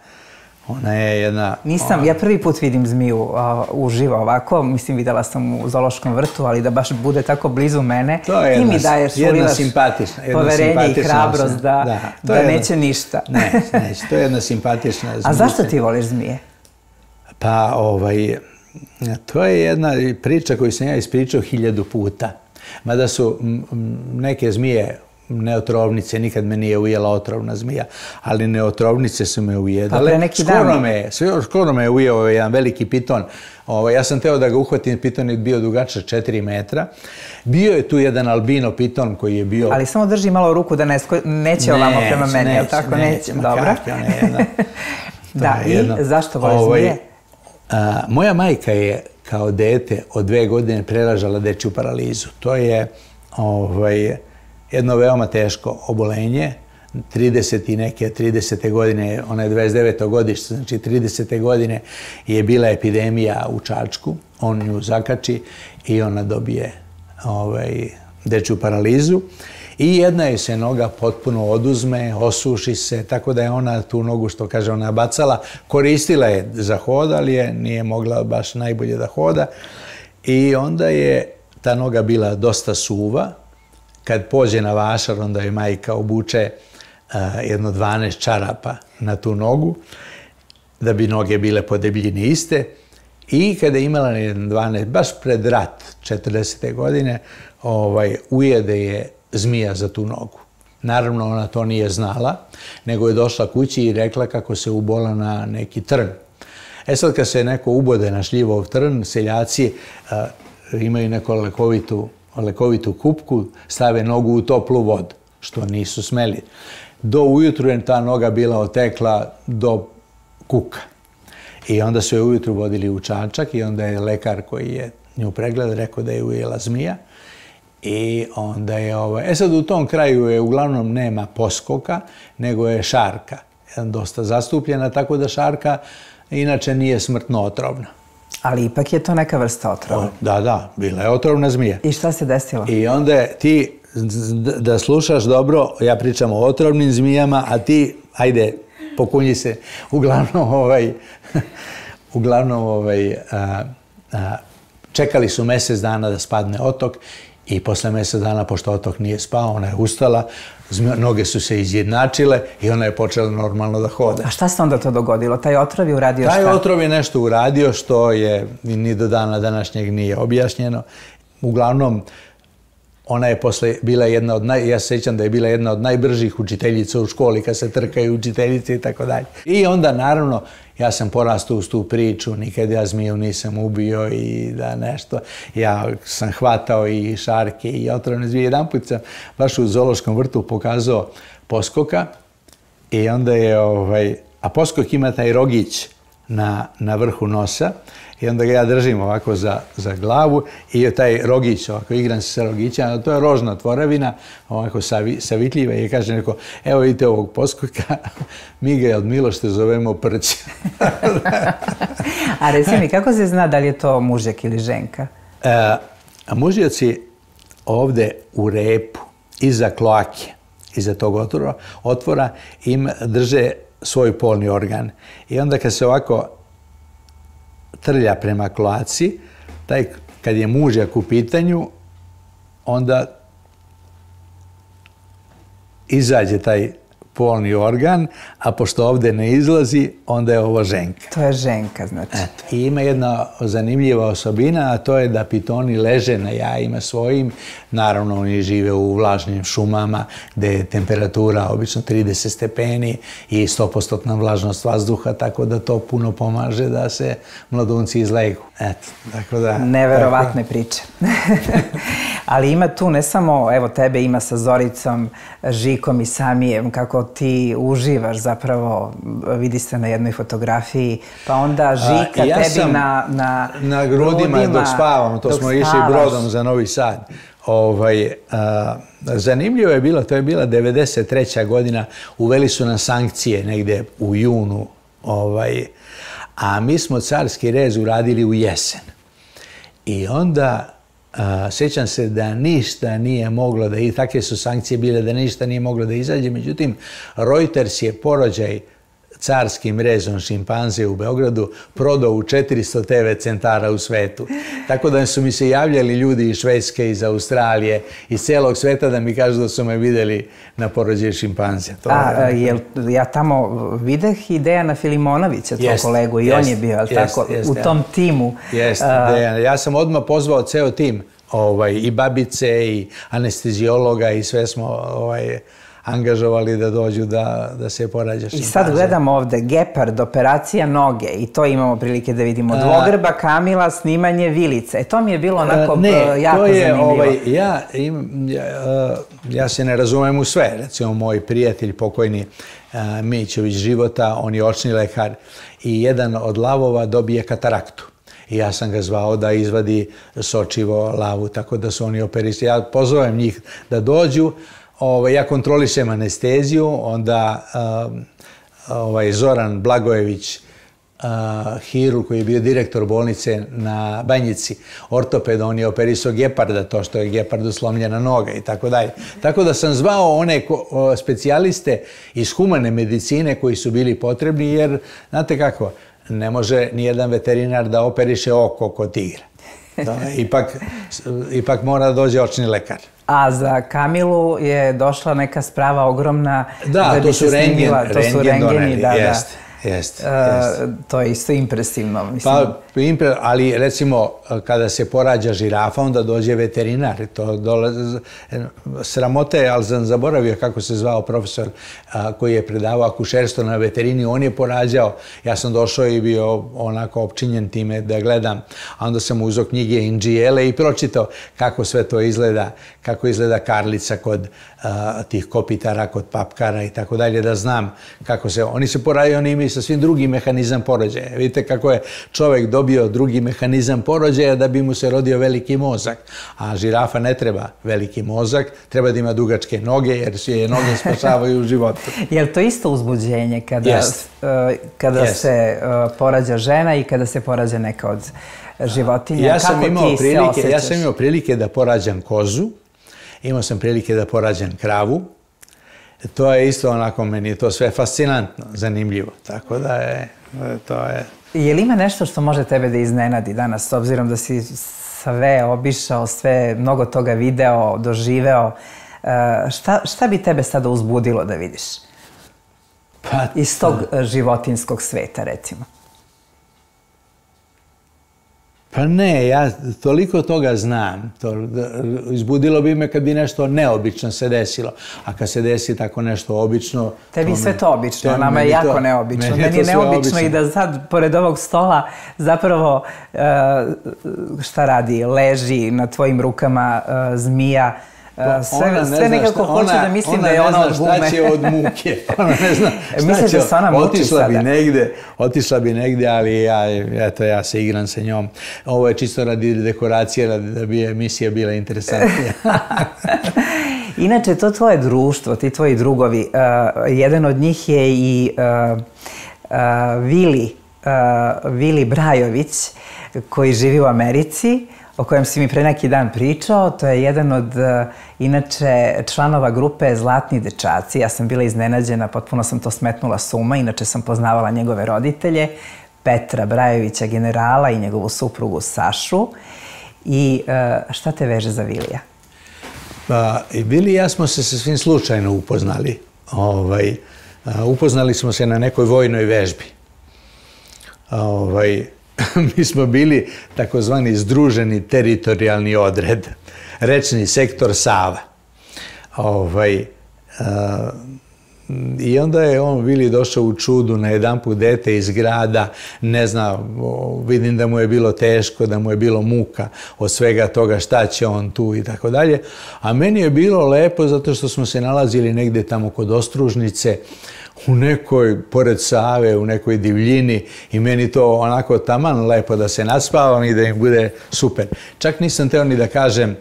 ona je jedna... Nisam, ja prvi put vidim zmiju uživo ovako, mislim vidjela sam u Zološkom vrtu, ali da baš bude tako blizu mene, to je ti mi daješ jedna simpatična, jedna poverenje i hrabrost da, da, neće ništa. Ne, neće, to je jedna simpatična zmija. A zašto ti voliš zmije? Pa, ovaj, to je jedna priča koju sam ja ispričao hiljadu puta. Mada su neke zmije neotrovnice, nikad me nije ujela otrovna zmija, ali neotrovnice su me ujedale. Pa neki skoro dan. me, skoro me je ujeo jedan veliki piton. Ovo, ja sam teo da ga uhvatim, piton je bio dugačak 4 metra. Bio je tu jedan albino piton koji je bio... Ali samo drži malo ruku da ne neće ovamo prema meni, neće, tako? Neće, dobro. da, i zašto ovaj, zmije? moja majka je kao dete od dve godine prelažala dečju paralizu. To je ovaj, jedno veoma teško obolenje, 30 i neke, 30. godine, ona je 29. godište, znači 30. godine je bila epidemija u Čačku, on nju zakači i ona dobije ovaj, dečju paralizu. I jedna je se noga potpuno oduzme, osuši se, tako da je ona tu nogu, što kaže, ona bacala, koristila je za hoda, ali je nije mogla baš najbolje da hoda. I onda je ta noga bila dosta suva. Kad pođe na vašar, onda je majka obuče jedno 12 čarapa na tu nogu, da bi noge bile po debljini iste. I kada je imala 12, baš pred rat, 40. godine, ovaj, ujede je zmija za tu nogu. Naravno, ona to nije znala, nego je došla kući i rekla kako se ubola na neki trn. E sad, kad se neko ubode na šljivov trn, seljaci imaju neku lekovitu, lekovitu kupku, stave nogu u toplu vodu, što nisu smeli. Do ujutru je ta noga bila otekla do kuka. I onda su je ujutru vodili u čančak i onda je lekar koji je nju pregledao rekao da je ujela zmija. I onda je ovo... E sad u tom kraju je uglavnom nema poskoka, nego je šarka. Dosta zastupljena, tako da šarka inače nije smrtno otrovna. Ali ipak je to neka vrsta otrova. Da, da, bila je otrovna zmija. I šta se desilo? I onda ti, da slušaš dobro, ja pričam o otrovnim zmijama, a ti, ajde, pokunji se, uglavnom, ovaj, uglavnom, ovaj, a, a, čekali su mjesec dana da spadne otok i posle mjesec dana, pošto otok nije spao, ona je ustala, noge su se izjednačile i ona je počela normalno da hoda. A šta se onda to dogodilo? Taj otrov je uradio Taj šta? otrov je nešto uradio što je ni do dana današnjeg nije objašnjeno. Uglavnom, ona je posle bila jedna od naj, ja se sjećam da je bila jedna od najbržih učiteljica u školi kad se trkaju učiteljice i tako dalje. I onda naravno ja sam porastao uz tu priču, nikad ja zmiju nisam ubio i da nešto. Ja sam hvatao i šarke i otrovne zmije. Jedan put sam baš u zoološkom vrtu pokazao poskoka i onda je ovaj, a poskok ima taj rogić na, na vrhu nosa i onda ga ja držim ovako za, za glavu i taj rogić, ovako igram se sa rogićem, to je rožna tvorevina, ovako savi, savitljiva i kaže neko, evo vidite ovog poskoka, mi ga od Milošte zovemo prć. A reci mi, kako se zna da li je to mužek ili ženka? E, a mužjaci ovde u repu, iza kloake, iza tog otvora, otvora im drže svoj polni organ. I onda kad se ovako trlja prema kloaci, taj, kad je mužjak u pitanju, onda izađe taj polni organ, a pošto ovde ne izlazi, onda je ovo ženka. To je ženka, znači. Eto. I ima jedna zanimljiva osobina, a to je da pitoni leže na jajima svojim. Naravno, oni žive u vlažnim šumama, gde je temperatura obično 30 stepeni i 100% vlažnost vazduha, tako da to puno pomaže da se mladunci izlegu. Eto, tako da... Neverovatne tako... priče. Ali ima tu ne samo, evo tebe ima sa Zoricom, Žikom i Samijem, kako ti uživaš zapravo, vidi se na jednoj fotografiji, pa onda Žika A, ja tebi sam na, na, na grudima, grudima dok spavam, to dok smo išli brodom za Novi Sad. Ovaj, a, zanimljivo je bilo, to je bila 93. godina, uveli su na sankcije negde u junu, ovaj, a mi smo carski rez uradili u jesen. I onda a, sjećam se da ništa nije moglo da i takve su sankcije bile da ništa nije moglo da izađe. Međutim, Reuters je porođaj carskim rezom šimpanze u Beogradu prodao u 400 TV centara u svetu. Tako da su mi se javljali ljudi iz Švedske, iz Australije, iz celog sveta da mi kažu da su me videli na porođaju šimpanze. To A, je... jel, ja tamo videh i Dejana Filimonovića, tvoj kolegu, i jest, on je bio, jest, tako, jest, u tom timu. Jeste, Dejan. Ja sam odmah pozvao ceo tim, ovaj, i babice, i anestezijologa, i sve smo ovaj, angažovali da dođu da, da se porađa šimpanze. I sad gledamo ovde Gepard, operacija noge i to imamo prilike da vidimo. Dvogrba Kamila, snimanje vilice. E to mi je bilo onako ne, jako to je, zanimljivo. Ovaj, ja, im, ja, ja se ne razumem u sve. Recimo, moj prijatelj, pokojni uh, Mićević života, on je očni lekar i jedan od lavova dobije kataraktu. I ja sam ga zvao da izvadi sočivo lavu, tako da su oni operisali. Ja pozovem njih da dođu, ovaj, ja kontrolišem anesteziju, onda um, ovaj, Zoran Blagojević, uh, Hiru, koji je bio direktor bolnice na Banjici, ortoped, on je operisao Geparda, to što je Gepardu slomljena noga i tako dalje. Tako da sam zvao one specijaliste iz humane medicine koji su bili potrebni, jer, znate kako, ne može nijedan veterinar da operiše oko kod tigra. Je, ipak, ipak mora da dođe očni lekar. A za Kamilu je došla neka sprava ogromna. Da, bi to su rengen. To su rengen rengeni, doneli, da, jeste, da. jeste, E, jeste. to je isto impresivno. Mislim. Pa, ali recimo kada se porađa žirafa, onda dođe veterinar. To dolaze, sramote, ali sam zaboravio kako se zvao profesor koji je predavao akušerstvo na veterini. On je porađao, ja sam došao i bio onako opčinjen time da gledam. Onda sam uzeo knjige Inđijele i pročitao kako sve to izgleda, kako izgleda karlica kod tih kopitara, kod papkara i tako dalje, da znam kako se, oni se porađaju, oni imaju sa svim drugim mehanizam porođaja. Vidite kako je čovjek dobio drugi mehanizam porođaja da bi mu se rodio veliki mozak. A žirafa ne treba veliki mozak, treba da ima dugačke noge jer se je noge spašavaju u životu. Je li to isto uzbuđenje kada, Jest. e, kada Jest. se e, porađa žena i kada se porađa neka od životinja? Ja sam, Kako imao ti se prilike, ja osjećaš? sam imao prilike da porađam kozu, imao sam prilike da porađam kravu. To je isto onako, meni je to sve fascinantno, zanimljivo. Tako da je, to je... Je li ima nešto što može tebe da iznenadi danas, s obzirom da si sve obišao, sve, mnogo toga video, doživeo? E, šta, šta bi tebe sada uzbudilo da vidiš? Pa, Iz tog životinskog sveta, recimo. Pa ne, ja toliko toga znam. To, izbudilo bi me kad bi nešto neobično se desilo. A kad se desi tako nešto obično... Tebi je to sve to obično, nama je jako to- neobično. meni Meni je neobično i da sad, pored ovog stola, zapravo, e, šta radi? Leži na tvojim rukama e, zmija. E, sve Ona ne sve zna nekako hoće ona- da mislim ona da je ne ona zna od šta gume. će od muke. Ona ne zna šta će. da se ona Otišla bi sada? negde, otišla bi negde, ali ja, eto, ja se igram sa njom. Ovo je čisto radi dekoracije, radi da bi emisija bila interesantnija. Inače, to tvoje društvo, ti tvoji drugovi, uh, jedan od njih je i uh, uh, Vili, Vili Brajović, koji živi u Americi, o kojem si mi pre neki dan pričao. To je jedan od, uh, inače, članova grupe Zlatni dečaci. Ja sam bila iznenađena, potpuno sam to smetnula suma, inače sam poznavala njegove roditelje, Petra Brajovića, generala i njegovu suprugu Sašu. I uh, šta te veže za Vilija? Pa, i Bili i ja smo se sa svim slučajno upoznali. Ovaj, upoznali smo se na nekoj vojnoj vežbi. Ovaj, mi smo bili takozvani združeni teritorijalni odred, rečni sektor Sava. Ovaj, a, I onda je on Vili došao u čudu na jedan put dete iz grada, ne zna, vidim da mu je bilo teško, da mu je bilo muka od svega toga šta će on tu i tako dalje. A meni je bilo lepo zato što smo se nalazili negde tamo kod Ostružnice, u nekoj, pored Save, u nekoj divljini i meni to onako taman lepo da se naspavam i da im bude super. Čak nisam teo ni da kažem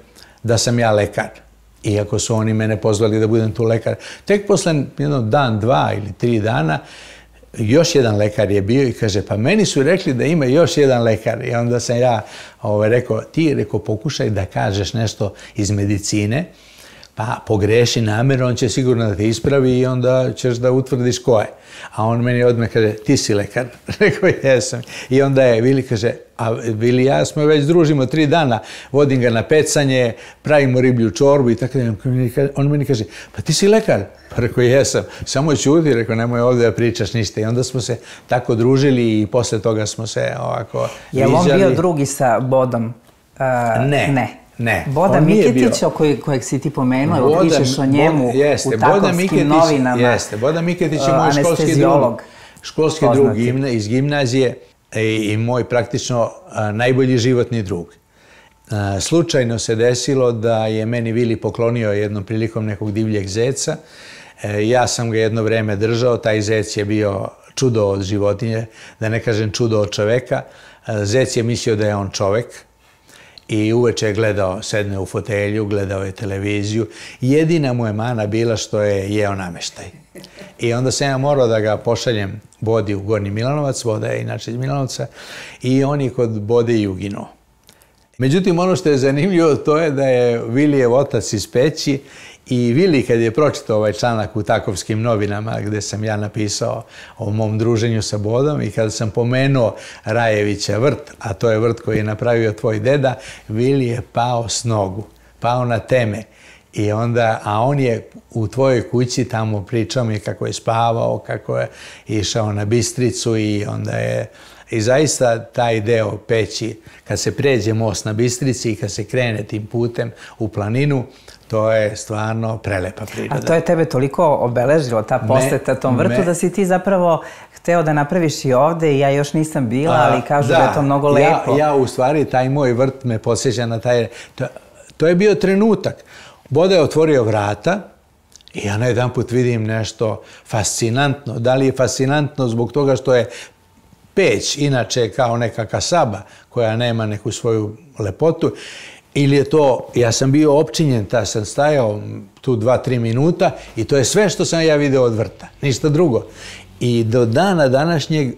da sam ja lekar iako su oni mene pozvali da budem tu lekar. Tek posle jedno dan, dva ili tri dana, još jedan lekar je bio i kaže, pa meni su rekli da ima još jedan lekar. I onda sam ja ovaj, rekao, ti rekao, pokušaj da kažeš nešto iz medicine, pa pogreši namjerno, on će sigurno da te ispravi i onda ćeš da utvrdiš ko je. A on meni odmah kaže, ti si lekar. Rekao, jesam. I onda je Vili kaže, a Vili i ja smo već družimo tri dana, vodim ga na pecanje, pravimo riblju čorbu i tako da. On meni kaže, pa ti si lekar? Pa rekao, jesam. Samo ćuti, rekao, nemoj ovdje da pričaš ništa. I onda smo se tako družili i posle toga smo se ovako Je li on bio drugi sa Bodom? Uh, Ne, ne. ne. Boda On Miketić, bio. o kojeg, kojeg si ti pomenuo, Boda- pišeš o njemu Boda- jeste, u Boda takovskim Miketić- novinama. Jeste, Boda Miketić je moj školski drug. Školski drug Poznati. iz gimnazije i, i moj praktično a, najbolji životni drug. A, slučajno se desilo da je meni Vili poklonio jednom prilikom nekog divljeg zeca. E, ja sam ga jedno vreme držao, taj zec je bio čudo od životinje, da ne kažem čudo od čoveka. E, Zec je mislio da je on čovek, i uveče je gledao, sedne u fotelju, gledao je televiziju. Jedina mu je mana bila što je jeo nameštaj. I onda sam ja morao da ga pošaljem Bodi u Gornji Milanovac, Voda je inače iz Milanovca, i on je kod Bode i uginuo. Međutim, ono što je zanimljivo to je da je Vilijev otac iz Peći i Vili kad je pročitao ovaj članak u Takovskim novinama gdje sam ja napisao o mom druženju sa Bodom i kada sam pomenuo Rajevića vrt, a to je vrt koji je napravio tvoj deda, Vili je pao s nogu, pao na teme. I onda, a on je u tvojoj kući tamo pričao mi kako je spavao, kako je išao na Bistricu i onda je i zaista taj deo peći, kad se pređe most na Bistrici i kad se krene tim putem u planinu, to je stvarno prelepa priroda. A to je tebe toliko obeležilo, ta poseta tom vrtu, da si ti zapravo hteo da napraviš i ovde i ja još nisam bila, ali kažu da, je to mnogo lepo. Ja, u stvari, taj moj vrt me posjeća na taj... To, to je bio trenutak. Boda je otvorio vrata, i ja na jedan put vidim nešto fascinantno. Da li je fascinantno zbog toga što je peć, inače kao neka kasaba koja nema neku svoju lepotu, ili je to, ja sam bio opčinjen, ta sam stajao tu dva, tri minuta i to je sve što sam ja video od vrta, ništa drugo. I do dana današnjeg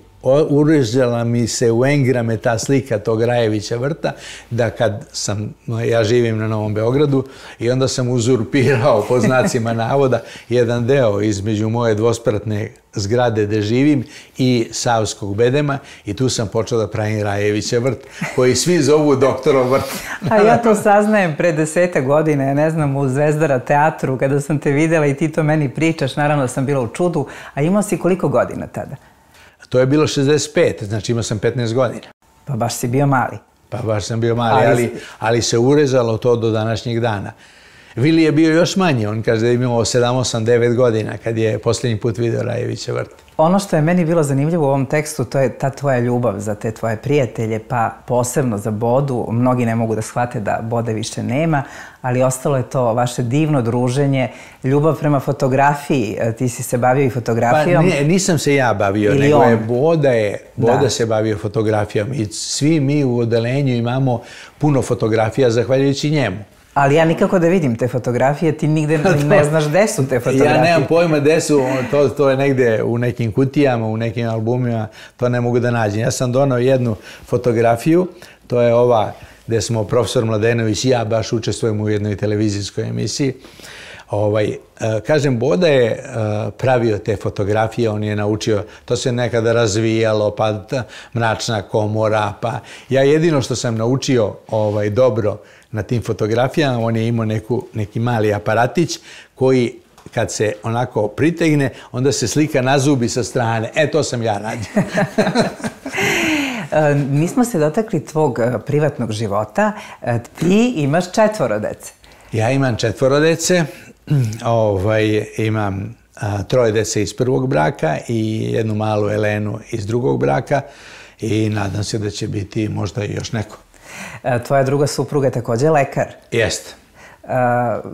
urežala mi se u engrame ta slika tog Rajevića vrta, da kad sam, ja živim na Novom Beogradu i onda sam uzurpirao po znacima navoda jedan deo između moje dvospratne zgrade gdje živim i Savskog bedema i tu sam počeo da pravim Rajevića vrt, koji svi zovu doktorov vrt. A ja to saznajem pre desete godine, ne znam, u Zvezdara teatru, kada sam te vidjela i ti to meni pričaš, naravno sam bila u čudu, a imao si koliko godina tada? To je bilo 65, znači imao sam 15 godina. Pa baš si bio mali. Pa baš sam bio mali, ali, ali se urezalo to do današnjeg dana. Vili je bio još manji, on kaže da je imao 7, 8, 9 godina kad je posljednji put video Rajevića vrt. Ono što je meni bilo zanimljivo u ovom tekstu, to je ta tvoja ljubav za te tvoje prijatelje, pa posebno za Bodu. Mnogi ne mogu da shvate da Bode više nema, ali ostalo je to vaše divno druženje, ljubav prema fotografiji. E, ti si se bavio i fotografijom. Pa nisam se ja bavio, nego je Boda, je, Boda se bavio fotografijom i svi mi u odelenju imamo puno fotografija zahvaljujući njemu. Ali ja nikako da vidim te fotografije, ti nigde ne znaš gde su te fotografije. Ja nemam pojma gde su, to, to je negde u nekim kutijama, u nekim albumima, to ne mogu da nađem. Ja sam donao jednu fotografiju, to je ova gde smo profesor Mladenović i ja baš učestvujemo u jednoj televizijskoj emisiji. Ovaj, e, kažem, Boda je e, pravio te fotografije, on je naučio, to se nekada razvijalo, pa mračna komora, pa ja jedino što sam naučio ovaj, dobro na tim fotografijama, on je imao neku, neki mali aparatić koji kad se onako pritegne, onda se slika na zubi sa strane. E, to sam ja radio. E, nismo se dotakli tvog e, privatnog života. E, ti imaš četvoro dece. Ja imam četvoro dece. Ovaj, imam troje dece iz prvog braka i jednu malu Elenu iz drugog braka i nadam se da će biti možda i još neko. E, tvoja druga supruga je također lekar. Jeste.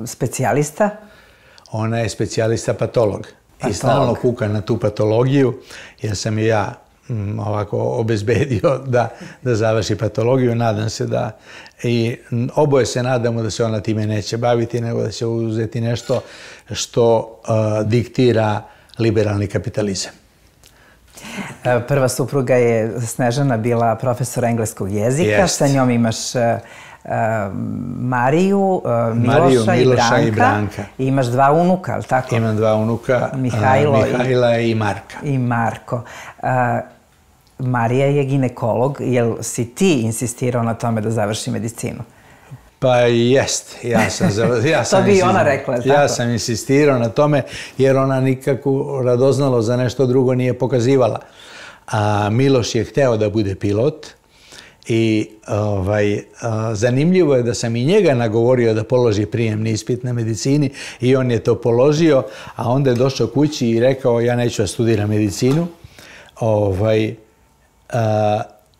Specijalista? Ona je specijalista patolog. I stalno kuka na tu patologiju, jer sam i ja mm, ovako obezbedio da, da završi patologiju. Nadam se da i oboje se nadamo da se ona time neće baviti, nego da će uzeti nešto što diktira liberalni kapitalizam. E, prva supruga je Snežana bila profesor engleskog jezika, sa njom imaš e, e, Mariju, Miloša, i, Branka. I imaš dva unuka, ali tako? Imam dva unuka, Mihajlo Mihajla i, Marka. I Marko. Marija je ginekolog, jel si ti insistirao na tome da završi medicinu? Pa jest, ja sam, ja sam, to bi ona rekla, ja sam insistirao na tome jer ona nikako radoznalo za nešto drugo nije pokazivala. A Miloš je hteo da bude pilot i ovaj, zanimljivo je da sam i njega nagovorio da položi prijemni ispit na medicini i on je to položio, a onda je došao kući i rekao ja neću da studiram medicinu, ovaj,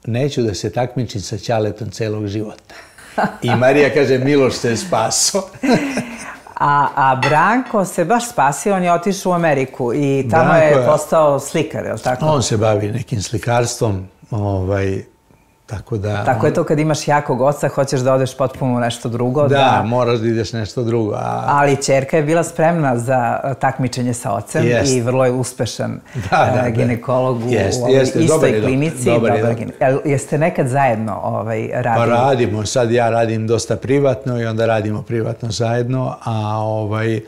neću da se takmičim sa Ćaletom celog života. I Marija kaže, Miloš se spaso. A, a Branko se baš spasio, on je otišao u Ameriku i tamo je postao slikar, je li tako? On se bavi nekim slikarstvom, ovaj, Tako da... Tako je to kad imaš jakog oca, hoćeš da odeš potpuno u nešto drugo. Da, moraš da ideš nešto drugo. A... Ali čerka je bila spremna za takmičenje sa ocem Jest. i vrlo je uspešan Da, e, da, da. ginekolog u Jest, ovoj jeste, istoj dobar je, klinici. dobar je, dobar da. gine- Jel, jeste nekad zajedno ovaj, Pa radili? radimo, sad ja radim dosta privatno i onda radimo privatno zajedno, a ovaj, e,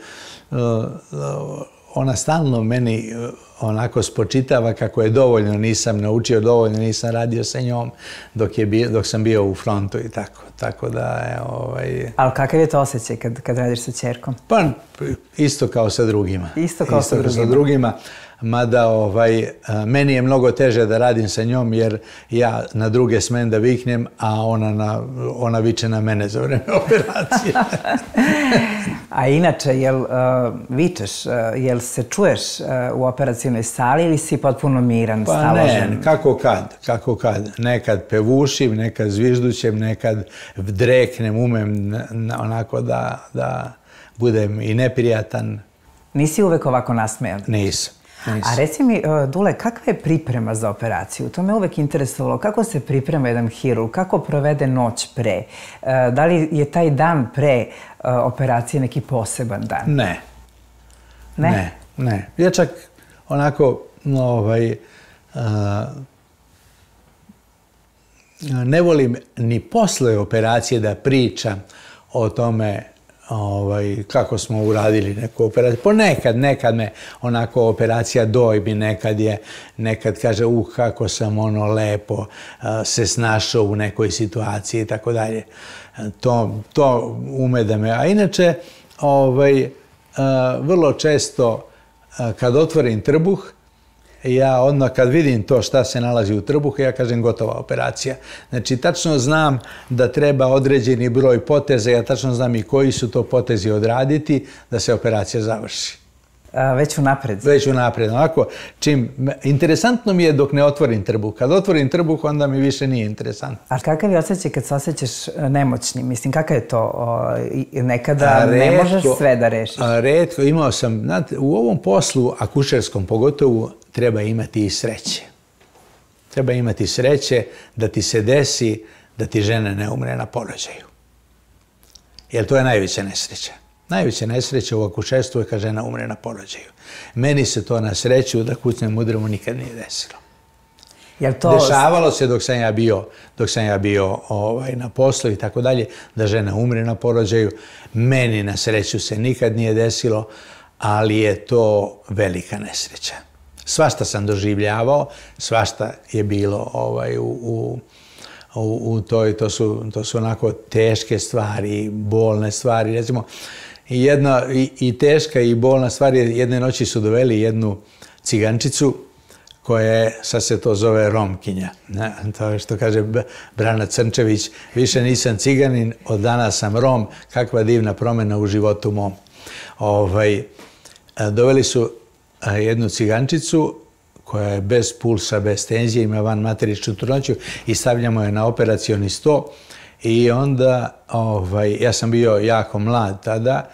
ona stalno meni e, onako spočitava kako je dovoljno, nisam naučio dovoljno, nisam radio sa njom dok, je bio, dok sam bio u frontu i tako. Tako da je, ovaj, Ali kakav je to osjećaj kad, kad radiš sa čerkom? Pa isto kao sa drugima. Isto kao sa drugima. drugima. Mada ovaj, a, meni je mnogo teže da radim sa njom jer ja na druge smem da viknem, a ona, na, ona viče na mene za vreme operacije. A inače, jel uh, vičeš, uh, jel se čuješ uh, u operacijnoj sali ili si potpuno miran, Pa staložen? ne, kako kad, kako kad. Nekad pevušim, nekad zviždućem, nekad dreknem, umem na- na- onako da, da budem i neprijatan. Nisi uvek ovako nasmejan? Nisam. A reci mi, uh, Dule, kakva je priprema za operaciju? To me uvek interesovalo. Kako se priprema jedan hirurg? Kako provede noć pre? Uh, Da li je taj dan pre uh, operacije neki poseban dan? Ne. Ne? Ne, ne. Ja čak onako, ovaj, a, ne volim ni posle operacije da pričam o tome ovaj, kako smo uradili neku operaciju. Ponekad, nekad me onako operacija dojmi, nekad je, nekad kaže, uh, kako sam ono lepo a, se snašao u nekoj situaciji i tako dalje. To, to ume da me... A inače, ovaj, a, vrlo često kad otvorim trbuh, ja odmah kad vidim to šta se nalazi u trbuhu, ja kažem gotova operacija. Znači, tačno znam da treba određeni broj poteza, ja tačno znam i koji su to potezi odraditi da se operacija završi. Već unapred. Već unaprijed, onako, čim, interesantno mi je dok ne otvorim trbuh. Kad otvorim trbuh, onda mi više nije interesantno. A kakav je osjećaj kad se osjećaš uh, nemoćnim? Mislim, kakav je to? O, i- nekada A ne možeš sve da rešiš. A retko, imao sam, znate, u ovom poslu, akušerskom pogotovo, treba imati i sreće. Treba imati sreće da ti se desi da ti žena ne umre na porođaju. Jer to je najveća nesreća. Najveća nesreća u akušerstvu je kad žena umre na porođaju. Meni se to na sreću da kucnem udremu nikad nije desilo. Jel to... Dešavalo se dok sam ja bio, dok sam ja bio ovaj, na poslu i tako dalje, da žena umre na porođaju. Meni na sreću se nikad nije desilo, ali je to velika nesreća. Svašta sam doživljavao, svašta je bilo ovaj, u, u, u, u toj, to su, to su onako teške stvari, bolne stvari. Recimo, jedna i, i teška i bolna stvar je, jedne noći su doveli jednu cigančicu koja je, sad se to zove Romkinja. Ne, to je što kaže Brana Crnčević, više nisam ciganin, od danas sam Rom, kakva divna promjena u životu mom. Ovaj, a, doveli su jednu cigančicu koja je bez pulsa, bez tenzije, ima van materičnu trudnoću i stavljamo je na operacioni sto i onda, ovaj, ja sam bio jako mlad tada,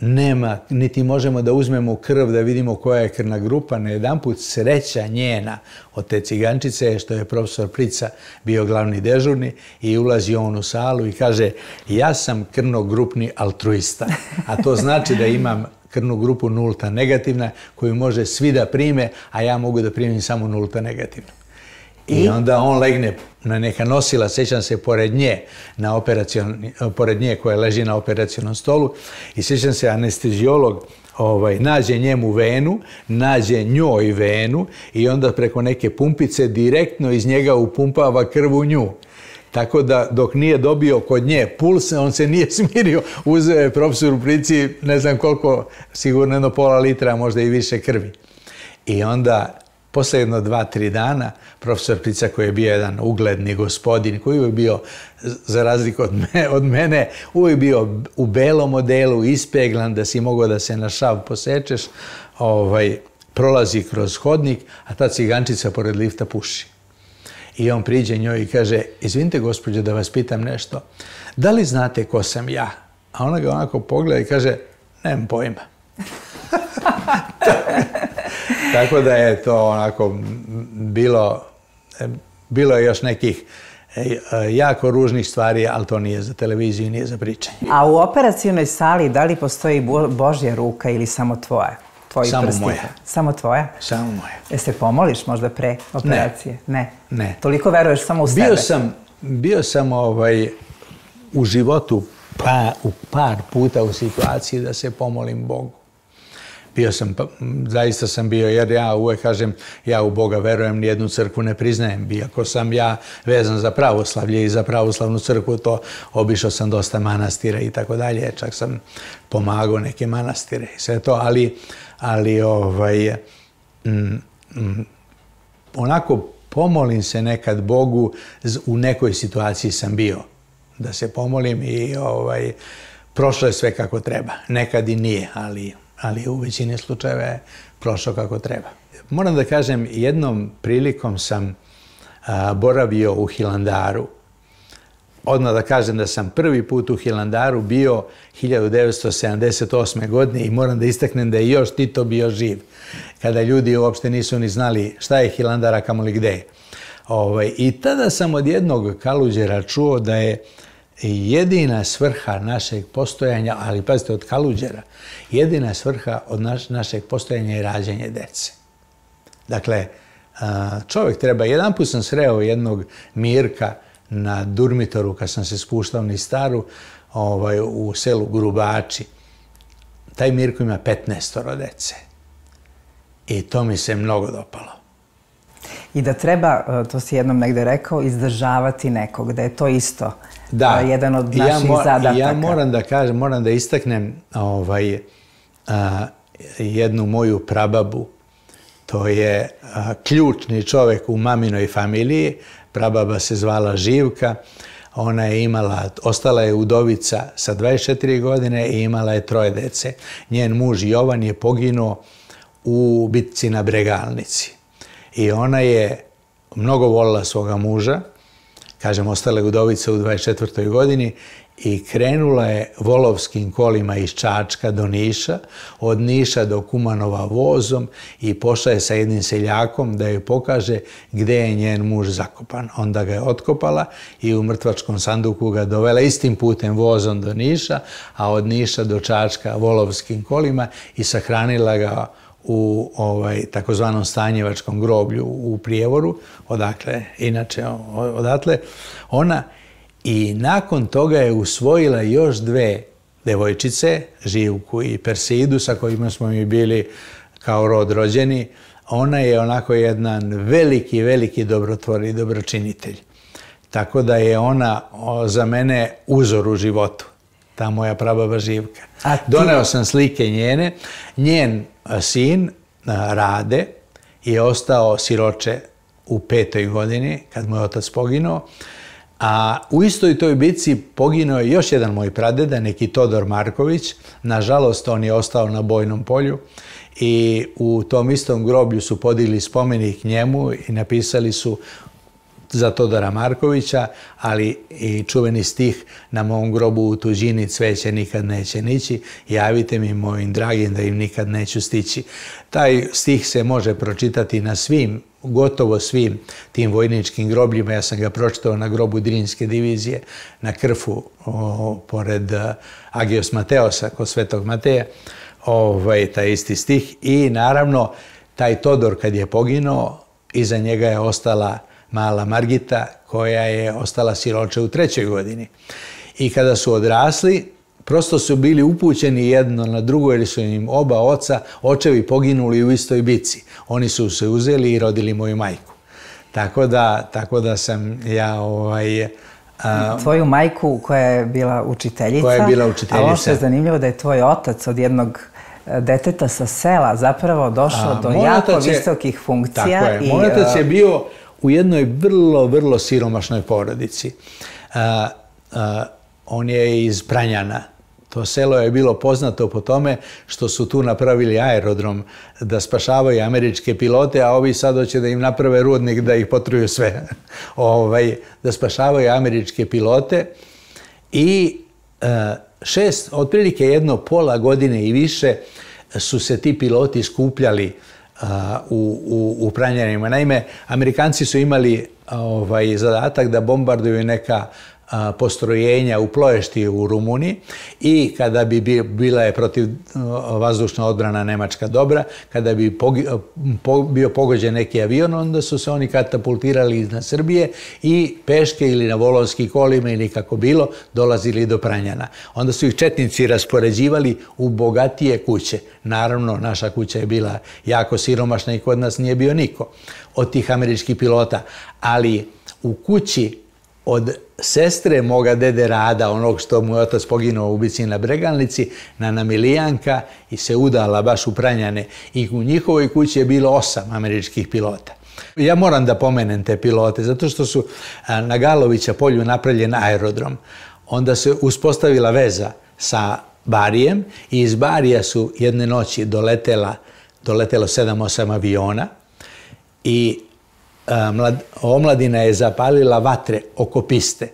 nema, niti možemo da uzmemo krv da vidimo koja je krvna grupa. Na jedan put sreća njena od te cigančice što je profesor Prica bio glavni dežurni i ulazi on u salu i kaže ja sam krvnogrupni altruista. A to znači da imam krvnu grupu nulta negativna koju može svi da prime, a ja mogu da primim samo nulta negativna. I onda on legne na neka nosila, sećam se, pored nje, na operacion, pored nje koja leži na operacionom stolu i sećam se anestezijolog ovaj, nađe njemu venu, nađe njoj venu i onda preko neke pumpice direktno iz njega upumpava krv u nju. Tako da dok nije dobio kod nje puls, on se nije smirio, uzeo je profesor u prici ne znam koliko, sigurno jedno pola litra, možda i više krvi. I onda Posle jedno dva, tri dana, profesor Prica koji je bio jedan ugledni gospodin, koji je bio, za razliku od, me, od mene, uvijek bio u belom modelu, ispeglan, da si mogao da se na šav posečeš, ovaj, prolazi kroz hodnik, a ta cigančica pored lifta puši. I on priđe njoj i kaže, izvinite gospođo da vas pitam nešto, da li znate ko sam ja? A ona ga onako pogleda i kaže, nemam pojma. Tako da je to onako bilo, bilo je još nekih e, jako ružnih stvari, ali to nije za televiziju nije za pričanje. A u operacijnoj sali da li postoji Božja ruka ili samo tvoja? Tvoji Samo prsti? moja. Samo tvoja? Samo moje. E se pomoliš možda pre operacije? Ne. Ne. Toliko veruješ samo u sebe? Bio sam, bio sam ovaj, u životu pa, u par puta u situaciji da se pomolim Bogu. Bio sam, pa, zaista sam bio, jer ja uvijek kažem, ja u Boga verujem, nijednu crkvu ne priznajem. Iako sam ja vezan za pravoslavlje i za pravoslavnu crkvu, to obišao sam dosta manastira i tako dalje. Čak sam pomagao neke manastire i sve to, ali, ali ovaj, mm, mm, onako pomolim se nekad Bogu, u nekoj situaciji sam bio da se pomolim i ovaj, prošlo je sve kako treba. Nekad i nije, ali, ali u većini slučajeva je prošlo kako treba. Moram da kažem, jednom prilikom sam boravio u Hilandaru. Odmah da kažem da sam prvi put u Hilandaru bio 1978. godine i moram da istaknem da je još Tito bio živ. Kada ljudi uopšte nisu ni znali šta je Hilandara, kamoli gde je. Ovaj, I tada sam od jednog kaluđera čuo da je jedina svrha našeg postojanja, ali pazite, od kaluđera, jedina svrha od naš, našeg postojanja je rađanje dece. Dakle, čovjek treba, jedan put sam sreo jednog Mirka na Durmitoru kad sam se spuštao ni staru ovaj, u selu Grubači. Taj Mirko ima 15 dece. I to mi se mnogo dopalo. I da treba, e, to si jednom negde rekao, izdržavati nekog, da je to isto Da. e, jedan od naših mo- zadataka. Ja moram da kažem, moram da istaknem ovaj, a, jednu moju prababu. To je a, ključni čovjek u maminoj familiji. Prababa se zvala Živka. Ona je imala, ostala je udovica sa 24 godine i imala je troje dece. Njen muž Jovan je poginuo u bitci na Bregalnici. I ona je mnogo volila svoga muža, kažem, ostale udovice u 24. godini i krenula je volovskim kolima iz Čačka do Niša, od Niša do Kumanova vozom i pošla je sa jednim seljakom da joj pokaže gde je njen muž zakopan. Onda ga je otkopala i u mrtvačkom sanduku ga dovela istim putem vozom do Niša, a od Niša do Čačka volovskim kolima i sahranila ga u ovaj takozvanom stanjevačkom groblju u Prijevoru, odakle, inače odatle, ona i nakon toga je usvojila još dve devojčice, Živku i Persidu, sa kojima smo mi bili kao rod rođeni. Ona je onako jedan veliki, veliki dobrotvor i dobročinitelj. Tako da je ona o, za mene uzor u životu, ta moja prababa Živka. A ti- Doneo sam slike njene. Njen sin Rade je ostao siroče u petoj godini, kad mu je otac poginuo. A u istoj toj bici poginuo je još jedan moj pradeda, neki Todor Marković. Nažalost, on je ostao na bojnom polju i u tom istom groblju su podigli spomenik njemu i napisali su za Todora Markovića, ali i čuveni stih na mom grobu u tuđini cveće nikad neće nići, javite mi mojim dragim da im nikad neću stići. Taj stih se može pročitati na svim, gotovo svim tim vojničkim grobljima. Ja sam ga pročitao na grobu Drinske divizije na Krfu, pored a, Agios Mateosa, kod Svetog Mateja, ovaj, taj isti stih. I naravno, taj Todor kad je poginuo, iza njega je ostala mala Margita koja je ostala siroče u trećoj godini. I kada su odrasli, prosto su bili upućeni jedno na drugo jer su im oba oca, očevi poginuli u istoj bici. Oni su se uzeli i rodili moju majku. Tako da, tako da sam ja ovaj, a, Tvoju majku koja je bila učiteljica. Koja je bila A učiteljica. ono što je zanimljivo da je tvoj otac od jednog e, deteta sa sela zapravo došao A, do jako visokih funkcija. Tako je. i, Moj otac e, je bio u jednoj vrlo, vrlo siromašnoj porodici. A, a, on je iz Pranjana. To selo je bilo poznato po tome što su tu napravili aerodrom da spašavaju američke pilote, a ovi sad hoće da im naprave rudnik da ih potruju sve. ovaj, da spašavaju američke pilote i e, šest, otprilike jedno pola godine i više su se ti piloti skupljali u, u, u. Naime, Amerikanci su imali ovaj, zadatak da bombarduju neka postrojenja u Ploješti u Rumuniji i kada bi bila je protiv vazdušna odbrana Nemačka dobra, kada bi bio pogođen neki avion, onda su se oni katapultirali iznad Srbije i peške ili na volovski kolima ili kako bilo dolazili do Pranjana. Onda su ih četnici raspoređivali u bogatije kuće. Naravno, naša kuća je bila jako siromašna i kod nas nije bio niko od tih američkih pilota, ali u kući od sestre moga dede Rada, onog što mu je otac poginuo u ubici na Bregalnici, na Namilijanka i se udala baš u Pranjane. I u njihovoj kući je bilo osam američkih pilota. Ja moram da pomenem te pilote, zato što su na Galovića polju napravljen aerodrom. Onda se uspostavila veza sa Barijem i iz Barija su jedne noći doletela, doletelo 7-8 aviona i omladina je zapalila vatre oko piste.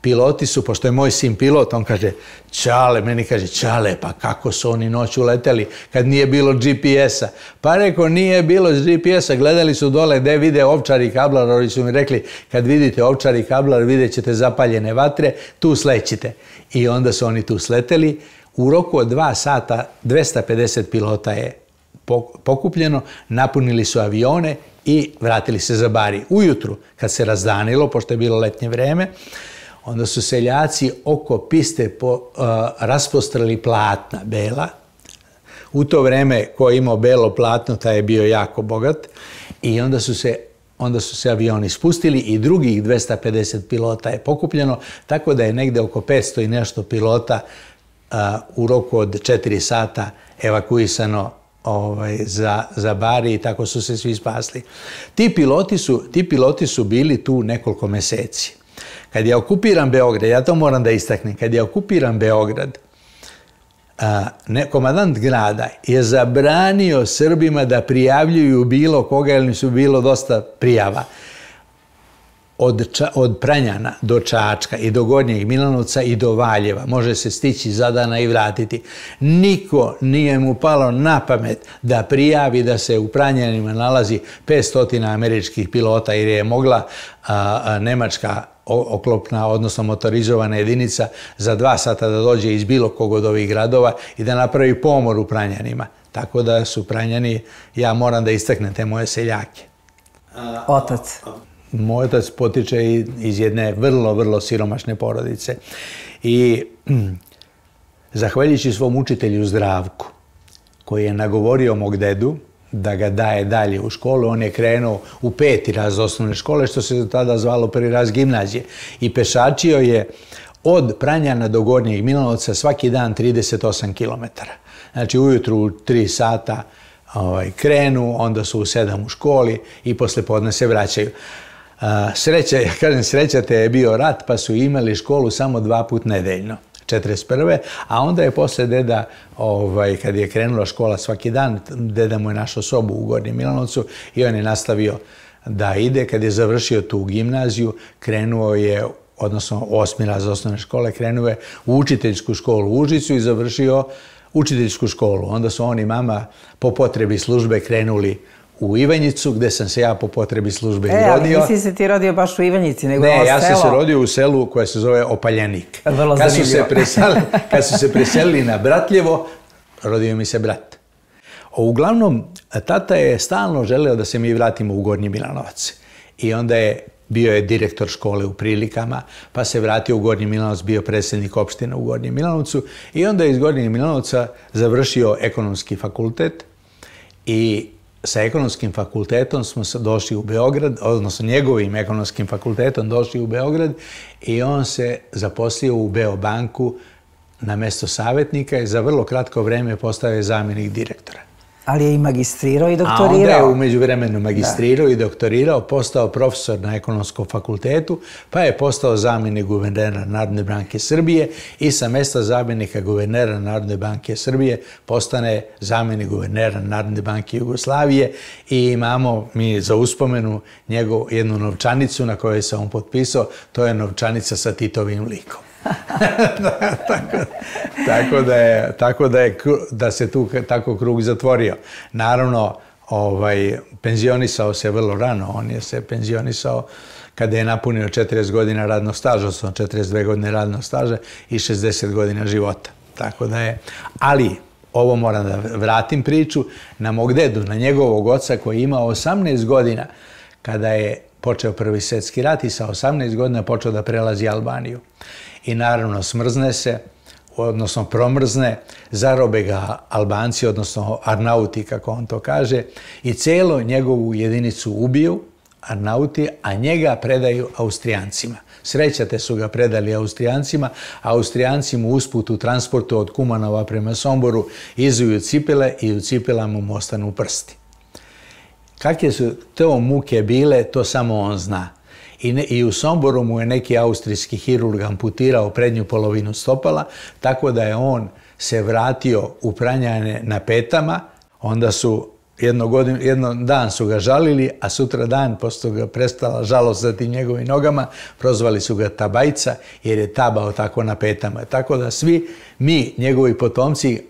Piloti su, pošto je moj sin pilot, on kaže, čale, meni kaže, čale, pa kako su oni noću leteli kad nije bilo GPS-a? Pa rekao, nije bilo GPS-a, gledali su dole gdje vide ovčari kablar, oni su mi rekli, kad vidite ovčari kablar, vidjet ćete zapaljene vatre, tu slećite. I onda su oni tu sleteli. U roku od dva sata 250 pilota je pokupljeno, napunili su avione i vratili se za Bari. Ujutru, kad se razdanilo, pošto je bilo letnje vreme, onda su seljaci oko piste po, raspostrali platna bela. U to vreme ko je imao belo platno, taj je bio jako bogat. I onda su se onda su se avioni spustili i drugih 250 pilota je pokupljeno, tako da je negde oko 500 i nešto pilota u roku od 4 sata evakuisano ovaj, za, za Bari i tako su se svi spasli. Ti piloti su, ti piloti su bili tu nekoliko meseci. Kad je okupiran Beograd, ja to moram da istaknem, kad je okupiran Beograd, a, ne, komadant grada je zabranio Srbima da prijavljuju bilo koga, jer su bilo dosta prijava od, Pranjana do Čačka i do Gornjeg Milanovca i do Valjeva. Može se stići za dana i vratiti. Niko nije mu palo na pamet da prijavi da se u Pranjanima nalazi 500 američkih pilota jer je mogla nemačka oklopna, odnosno motorizovana jedinica za dva sata da dođe iz bilo kog od ovih gradova i da napravi pomor u Pranjanima. Tako da su Pranjani, ja moram da istaknem te moje seljake. Otac. Moj otac potiče iz jedne vrlo, vrlo siromašne porodice. I zahvaljujući svom učitelju Zdravku, koji je nagovorio mog dedu da ga daje dalje u školu, on je krenuo u peti raz osnovne škole, što se tada zvalo prvi raz gimnazije. I pešačio je od Pranjana do Gornjeg Milanovca svaki dan 38 km. Znači ujutru u 3 sata ovaj, krenu, onda su u 7 u školi i posle podne se vraćaju. Sreća, ja kažem sreća te je bio rat pa su imali školu samo dva put nedeljno. 41. A onda je posle deda, ovaj, kad je krenula škola svaki dan, deda mu je našao sobu u Gornjem Milanovcu i on je nastavio da ide. Kad je završio tu gimnaziju, krenuo je, odnosno osmi raz osnovne škole, krenuo je u učiteljsku školu u Užicu i završio učiteljsku školu. Onda su oni mama po potrebi službe krenuli u Ivanjicu, gdje sam se ja po potrebi službe e, rodio. E, nisi se ti rodio baš u Ivanjici, nego Ne, ja sam se rodio u selu koje se zove Opaljanik. Vrlo kad su, se kad su se preselili na Bratljevo, rodio mi se brat. Uglavnom, tata je stalno želeo da se mi vratimo u Gornji Milanovac. I onda je bio je direktor škole u Prilikama, pa se vratio u Gornji Milanovac, bio predsjednik opštine u Gornjem Milanovcu i onda je iz Gornjeg Milanovca završio ekonomski fakultet i sa ekonomskim fakultetom smo došli u Beograd, odnosno njegovim ekonomskim fakultetom došli u Beograd i on se zaposlio u Beobanku na mesto savjetnika i za vrlo kratko vrijeme postao je zamjenik direktora. Ali je i magistrirao i doktorirao. A onda je u međuvremenu magistrirao i doktorirao, postao profesor na ekonomskom fakultetu, pa je postao zamjenik guvernera Narodne banke Srbije i sa mesta zamjenika guvernera Narodne banke Srbije postane zamjenik guvernera Narodne banke Jugoslavije i imamo mi za uspomenu njegovu jednu novčanicu na kojoj se on potpisao, to je novčanica sa Titovim likom. tako, da je, tako da, je, da se tu tako krug zatvorio. Naravno, ovaj, penzionisao se vrlo rano. On je se penzionisao kada je napunio 40 godina radnog staža, odnosno 42 godine radnog staža i 60 godina života. Tako da je, ali ovo moram da vratim priču na mog dedu, na njegovog oca koji je imao 18 godina kada je počeo prvi svjetski rat i sa 18 godina počeo da prelazi Albaniju. I naravno smrzne se, odnosno promrzne, zarobe ga Albanci, odnosno Arnauti, kako on to kaže, i celo njegovu jedinicu ubiju, Arnauti, a njega predaju Austrijancima. Srećate su ga predali Austrijancima, a Austrijanci mu usput u transportu od Kumanova prema Somboru izuju cipele i u cipelama mu ostanu prsti. Kakve su to muke bile, to samo on zna. I, I u Somboru mu je neki austrijski hirurg amputirao prednju polovinu stopala, tako da je on se vratio u pranjane na petama, onda su jedno, godin, jedno dan su ga žalili, a sutra dan, posto ga prestala žalost za tim njegovim nogama, prozvali su ga tabajca jer je tabao tako na petama. Tako da svi mi, njegovi potomci,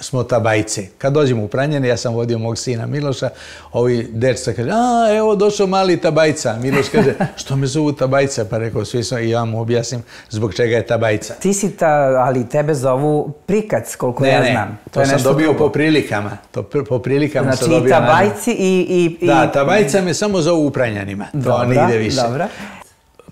smo tabajce. Kad dođemo u Pranjane, ja sam vodio mog sina Miloša, ovi dečca kaže, a evo došao mali tabajca. Miloš kaže, što me zovu tabajca? Pa rekao, svi smo, i ja mu objasnim zbog čega je tabajca. Ti si ta, ali tebe zovu prikac, koliko ne, ja ne, znam. To, sam dobio drugo. po prilikama. To po prilikama znači, sam dobio. Znači tabajci i, i, i... Da, tabajca me samo zovu u Pranjanima. To ne ide više. Dobra.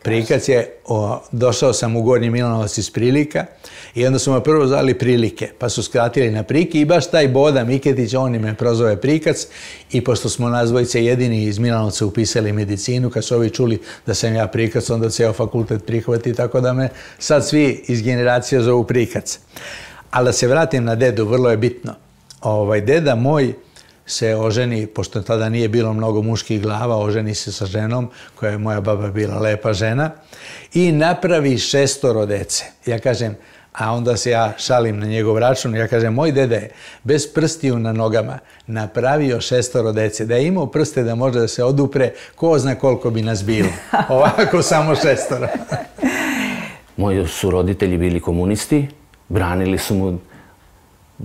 Prikac je, o, došao sam u Gornji Milanovac iz Prilika i onda su me prvo zvali Prilike, pa su skratili na Priki i baš taj Boda Miketić, on me prozove Prikac i pošto smo nas dvojice jedini iz Milanovca upisali medicinu, kad su ovi čuli da sam ja Prikac, onda ceo fakultet prihvati, tako da me sad svi iz generacije zovu Prikac. Ali da se vratim na dedu, vrlo je bitno. Ovaj, deda moj, se oženi, pošto tada nije bilo mnogo muških glava, oženi se sa ženom, koja je moja baba bila lepa žena, i napravi šestoro dece. Ja kažem, a onda se ja šalim na njegov račun, ja kažem, moj dede je bez prstiju na nogama napravio šestoro dece. Da je imao prste da može da se odupre, ko zna koliko bi nas bilo. Ovako samo šestoro. Moji su roditelji bili komunisti, branili su mu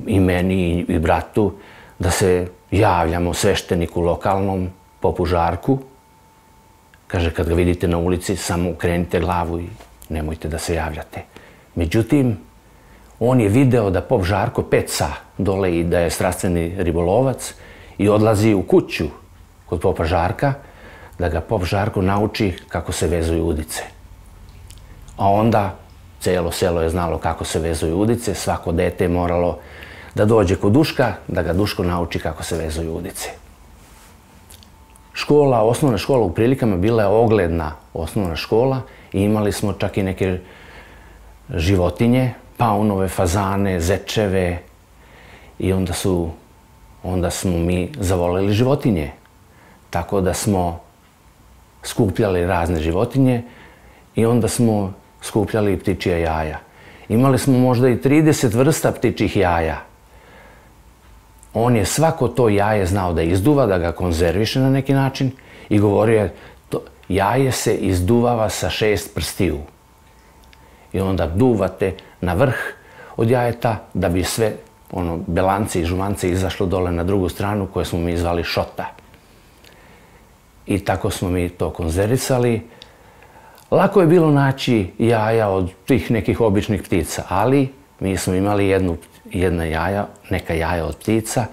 i meni i bratu da se javljamo svešteniku lokalnom popu Žarku. Kaže, kad ga vidite na ulici, samo ukrenite glavu i nemojte da se javljate. Međutim, on je video da pop Žarko peca dole i da je strastveni ribolovac i odlazi u kuću kod popa Žarka da ga pop Žarko nauči kako se vezuju udice. A onda celo selo je znalo kako se vezuju udice, svako dete je moralo da dođe kod Duška, da ga Duško nauči kako se vezuju udice. Škola, osnovna škola u prilikama bila je ogledna osnovna škola i imali smo čak i neke životinje, paunove, fazane, zečeve i onda su, onda smo mi zavoleli životinje. Tako da smo skupljali razne životinje i onda smo skupljali ptičija jaja. Imali smo možda i 30 vrsta ptičih jaja on je svako to jaje znao da izduva, da ga konzerviše na neki način i govorio je, to, jaje se izduvava sa šest prstiju. I onda duvate na vrh od jajeta da bi sve ono, belance i žumance izašlo dole na drugu stranu koje smo mi zvali šota. I tako smo mi to konzervisali. Lako je bilo naći jaja od tih nekih običnih ptica, ali mi smo imali jednu jedna jaja, neka jaja od ptica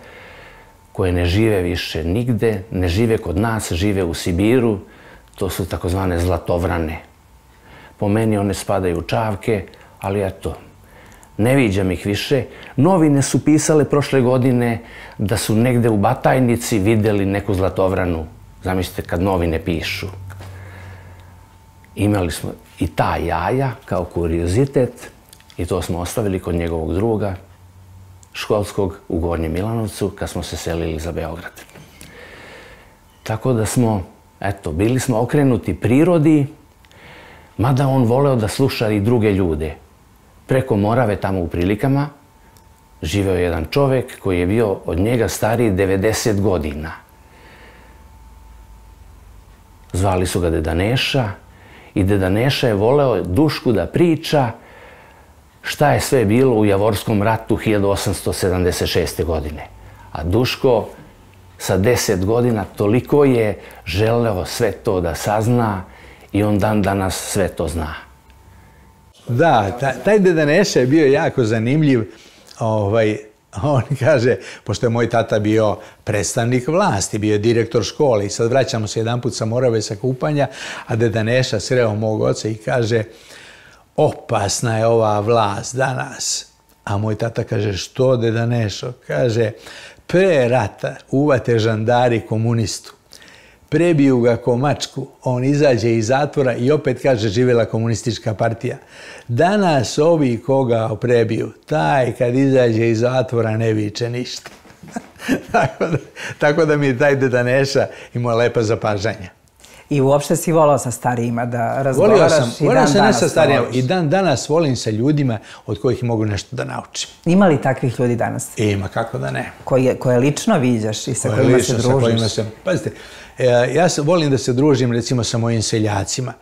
koje ne žive više nigde, ne žive kod nas, žive u Sibiru, to su takozvane zlatovrane. Po meni one spadaju u čavke, ali eto, ne viđam ih više. Novine su pisale prošle godine da su negde u Batajnici videli neku zlatovranu. Zamislite kad novine pišu. Imali smo i ta jaja kao kuriozitet i to smo ostavili kod njegovog druga, školskog u Gornjem Milanovcu kad smo se selili za Beograd. Tako da smo, eto, bili smo okrenuti prirodi, mada on voleo da sluša i druge ljude. Preko Morave tamo u prilikama živeo je jedan čovek koji je bio od njega stariji 90 godina. Zvali su ga Deda Neša i Deda Neša je voleo Dušku da priča šta je sve bilo u Javorskom ratu 1876. godine. A Duško sa deset godina toliko je želeo sve to da sazna i on dan danas sve to zna. Da, taj Deda Neša je bio jako zanimljiv. Ovaj, on kaže, pošto je moj tata bio predstavnik vlasti, bio je direktor škole i sad vraćamo se jedan put sa Morave sa kupanja, a Deda Neša sreo mog oca i kaže, opasna je ova vlast danas. A moj tata kaže, što Deda Nešo? Kaže, pre rata uvate žandari komunistu prebiju ga ko mačku, on izađe iz zatvora i opet kaže živjela komunistička partija. Danas ovi koga prebiju, taj kad izađe iz zatvora ne viče ništa. tako, da, mi je taj deda Neša imao lepa zapažanja. I uopšte si volao sa starijima da razgovaraš sam, i dan sam danas sa starijima i dan danas volim sa ljudima od kojih mogu nešto da naučim. Ima li takvih ljudi danas? Ima, kako da ne. Koje, koje lično viđaš i sa Koje kojima lično, se sa družiš? kojima se- Pazite, e, ja se volim da se družim recimo sa mojim seljacima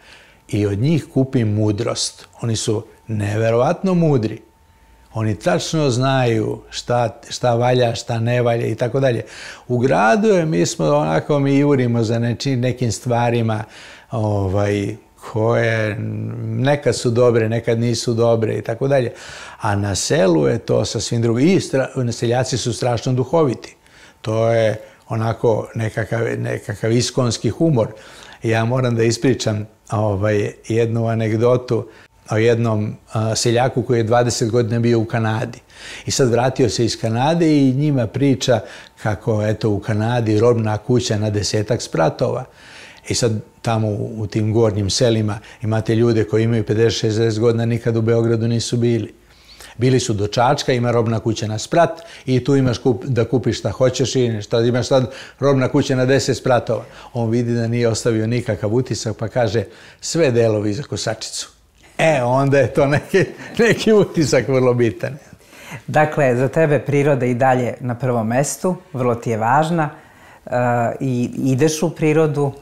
i od njih kupim mudrost. Oni su neverovatno mudri. Oni tačno znaju šta, šta valja, šta ne valja i tako dalje. U gradu je, mi smo onako, mi jurimo za neči, nekim stvarima ovaj, koje nekad su dobre, nekad nisu dobre i tako dalje. A na selu je to sasvim drugo. I stra, su strašno duhoviti. To je onako nekakav, nekakav iskonski humor. Ja moram da ispričam ovaj, jednu anegdotu o jednom seljaku koji je 20 godina bio u Kanadi. I sad vratio se iz Kanade i njima priča kako eto u Kanadi robna kuća na desetak spratova. I sad tamo u, tim gornjim selima imate ljude koji imaju 50-60 godina, nikad u Beogradu nisu bili. Bili su do Čačka, ima robna kuća na sprat i tu imaš da kupiš šta hoćeš i šta imaš sad robna kuća na 10 spratova. On vidi da nije ostavio nikakav utisak pa kaže sve delovi za kosačicu. E, onda je to neki, neki utisak vrlo bitan. Dakle, za tebe priroda i dalje na prvom mestu, vrlo ti je važna uh, i ideš u prirodu.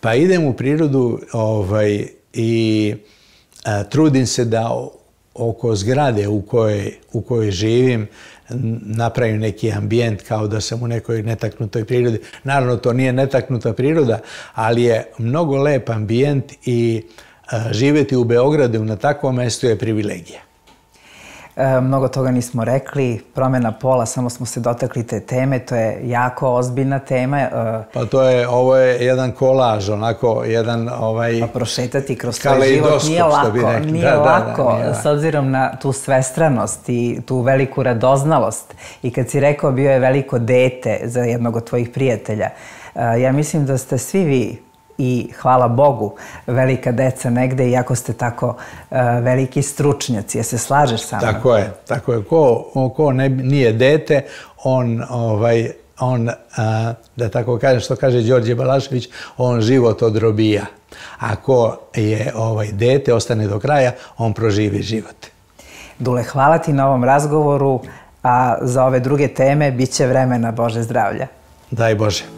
Pa idem u prirodu ovaj, i a, trudim se da oko zgrade u kojoj, u kojoj živim napravim neki ambijent kao da sam u nekoj netaknutoj prirodi. Naravno, to nije netaknuta priroda, ali je mnogo lep ambijent i živjeti u Beogradu na takvom mjestu je privilegija. E, mnogo toga nismo rekli, promjena pola, samo smo se dotakli te teme, to je jako ozbiljna tema. e, Pa to je, ovo je jedan kolaž, onako, jedan ovaj... Pa prošetati kroz svoj život nije lako, nije Da, da, da, lako nije lako. s obzirom na tu svestranost i tu veliku radoznalost. I kad si rekao bio je veliko dete za jednog od tvojih prijatelja, e, ja mislim da ste svi vi i hvala Bogu velika deca negde iako ste tako e, veliki stručnjaci. Je se slažeš sa mnom? Tako je, tako je. Ko, ko ne, nije dete, on, ovaj, on a, da tako kažem, što kaže Đorđe Balašević, on život odrobija. Ako je ovaj dete, ostane do kraja, on proživi život. Dule, hvala ti na ovom razgovoru, a za ove druge teme bit će vremena Bože zdravlja. Daj Bože.